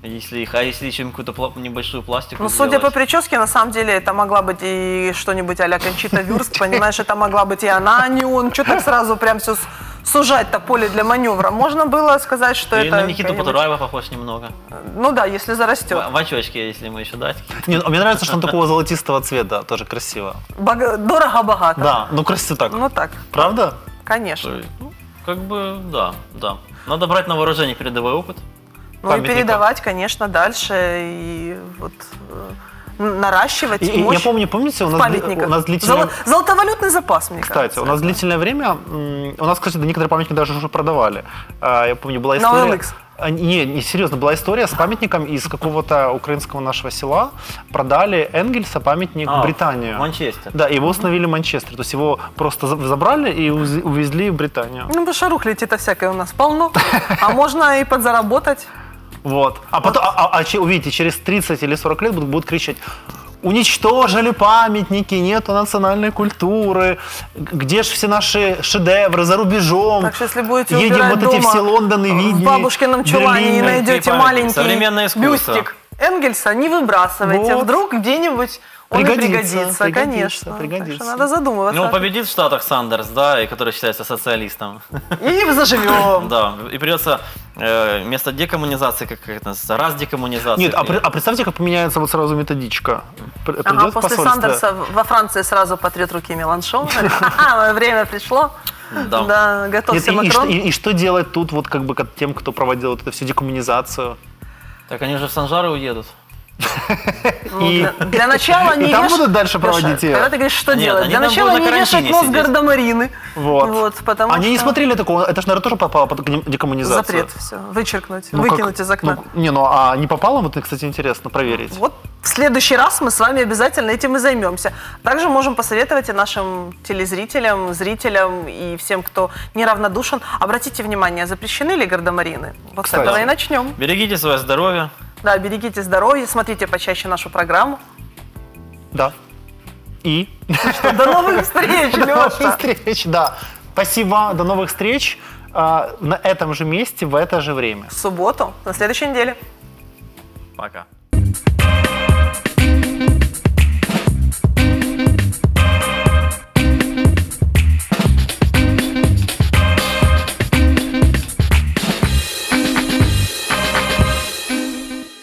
Speaker 2: Если их, а если еще какую-то пла- небольшую пластику
Speaker 1: Ну, судя по прическе, на самом деле, это могла быть и что-нибудь а-ля Кончита Вюрст, понимаешь, это могла быть и она, а не он. Что так сразу прям все сужать-то поле для маневра? Можно было сказать, что
Speaker 2: Или
Speaker 1: это...
Speaker 2: на Никиту
Speaker 1: какая-нибудь-
Speaker 2: Потураева похож немного.
Speaker 1: Ну да, если зарастет.
Speaker 2: В, в очочке, если ему еще дать.
Speaker 3: Не, ну, мне нравится, что он такого золотистого цвета, тоже красиво.
Speaker 1: Бога- Дорого-богато.
Speaker 3: Да, ну красиво так.
Speaker 1: Ну так,
Speaker 3: Правда?
Speaker 1: конечно.
Speaker 2: Ну, как бы, да, да. Надо брать на вооружение передовой опыт.
Speaker 1: Ну и передавать, конечно, дальше и вот э, наращивать
Speaker 3: И-
Speaker 1: мощь
Speaker 3: я помню, помните, у нас, у нас длительное...
Speaker 1: Золо- Золотовалютный запас, мне
Speaker 3: Кстати,
Speaker 1: кажется.
Speaker 3: у нас длительное время, у нас, кстати, некоторые памятники даже уже продавали. А, Я помню, была
Speaker 1: На
Speaker 3: история...
Speaker 1: OLX.
Speaker 3: А, Не, не, серьезно, была история с памятником из какого-то украинского нашего села. Продали Энгельса памятник
Speaker 2: А,
Speaker 3: в Британию.
Speaker 2: в Манчестер.
Speaker 3: Да, его установили в Манчестере. То есть его просто за- забрали и увезли в Британию.
Speaker 1: Ну, потому что рухлядь-то всякое у нас полно. А можно и подзаработать.
Speaker 3: Вот. А потом, а, а- а увидите, через 30 или 40 лет будут, будут кричать, уничтожили памятники, нету национальной культуры, где же все наши шедевры за рубежом?
Speaker 1: Так что если будете
Speaker 3: Едем вот эти все Лондоны,
Speaker 1: в
Speaker 3: Видни,
Speaker 1: бабушкином чулане
Speaker 3: Берлины.
Speaker 1: найдете маленький бюстик Энгельса, не выбрасывайте.
Speaker 3: Вот.
Speaker 1: Вдруг где-нибудь он и
Speaker 3: Пригодится,
Speaker 1: пригодится,
Speaker 3: пригодится,
Speaker 1: конечно.
Speaker 3: пригодится.
Speaker 1: Так что надо задумываться.
Speaker 2: Ну, победит в Штатах Сандерс, да, и который считается социалистом.
Speaker 1: И заживем.
Speaker 2: Да, и придется э, вместо декоммунизации, как это называется, раз декоммунизация.
Speaker 3: Нет, а, при- а представьте, как поменяется вот сразу методичка. П-
Speaker 1: Ага,
Speaker 3: придет
Speaker 1: после. Сандерса во Франции сразу потрет руки Меланшон. Время пришло.
Speaker 2: Да.
Speaker 1: Да,
Speaker 3: Нет,
Speaker 1: готовься,
Speaker 3: и, и,
Speaker 1: Макрон.
Speaker 3: что- и- и что делать тут вот как бы тем, кто проводил вот эту всю декоммунизацию?
Speaker 2: Так они уже в Санжары уедут.
Speaker 1: Ну,
Speaker 3: И-
Speaker 1: для, для начала не
Speaker 3: там
Speaker 1: веш-
Speaker 3: будут дальше проводить?
Speaker 1: Когда ты говоришь, что
Speaker 2: Нет,
Speaker 1: делать? Для начала не вешать нос гардемарины.
Speaker 3: Вот.
Speaker 1: Вот, потому
Speaker 3: Они не смотрели такого, это же, наверное, тоже попало под деком- декоммунизацию.
Speaker 1: Запрет, все, вычеркнуть,
Speaker 3: Ну, как-
Speaker 1: выкинуть из окна.
Speaker 3: ну, не, ну а не попало, вот, кстати, интересно проверить.
Speaker 1: Вот в следующий раз мы с вами обязательно этим и займемся. Также можем посоветовать и нашим телезрителям, зрителям и всем, кто неравнодушен. Обратите внимание, запрещены ли гардемарины? Вот
Speaker 3: Кстати.
Speaker 1: с этого и начнем.
Speaker 2: Берегите свое здоровье.
Speaker 1: Да, берегите здоровье, смотрите почаще нашу программу.
Speaker 3: Да. И
Speaker 1: До новых встреч,
Speaker 3: до новых
Speaker 1: Леша!
Speaker 3: встреч, да. Спасибо, до новых встреч а, на этом же месте в это же время.
Speaker 1: В субботу, на следующей неделе.
Speaker 2: Пока.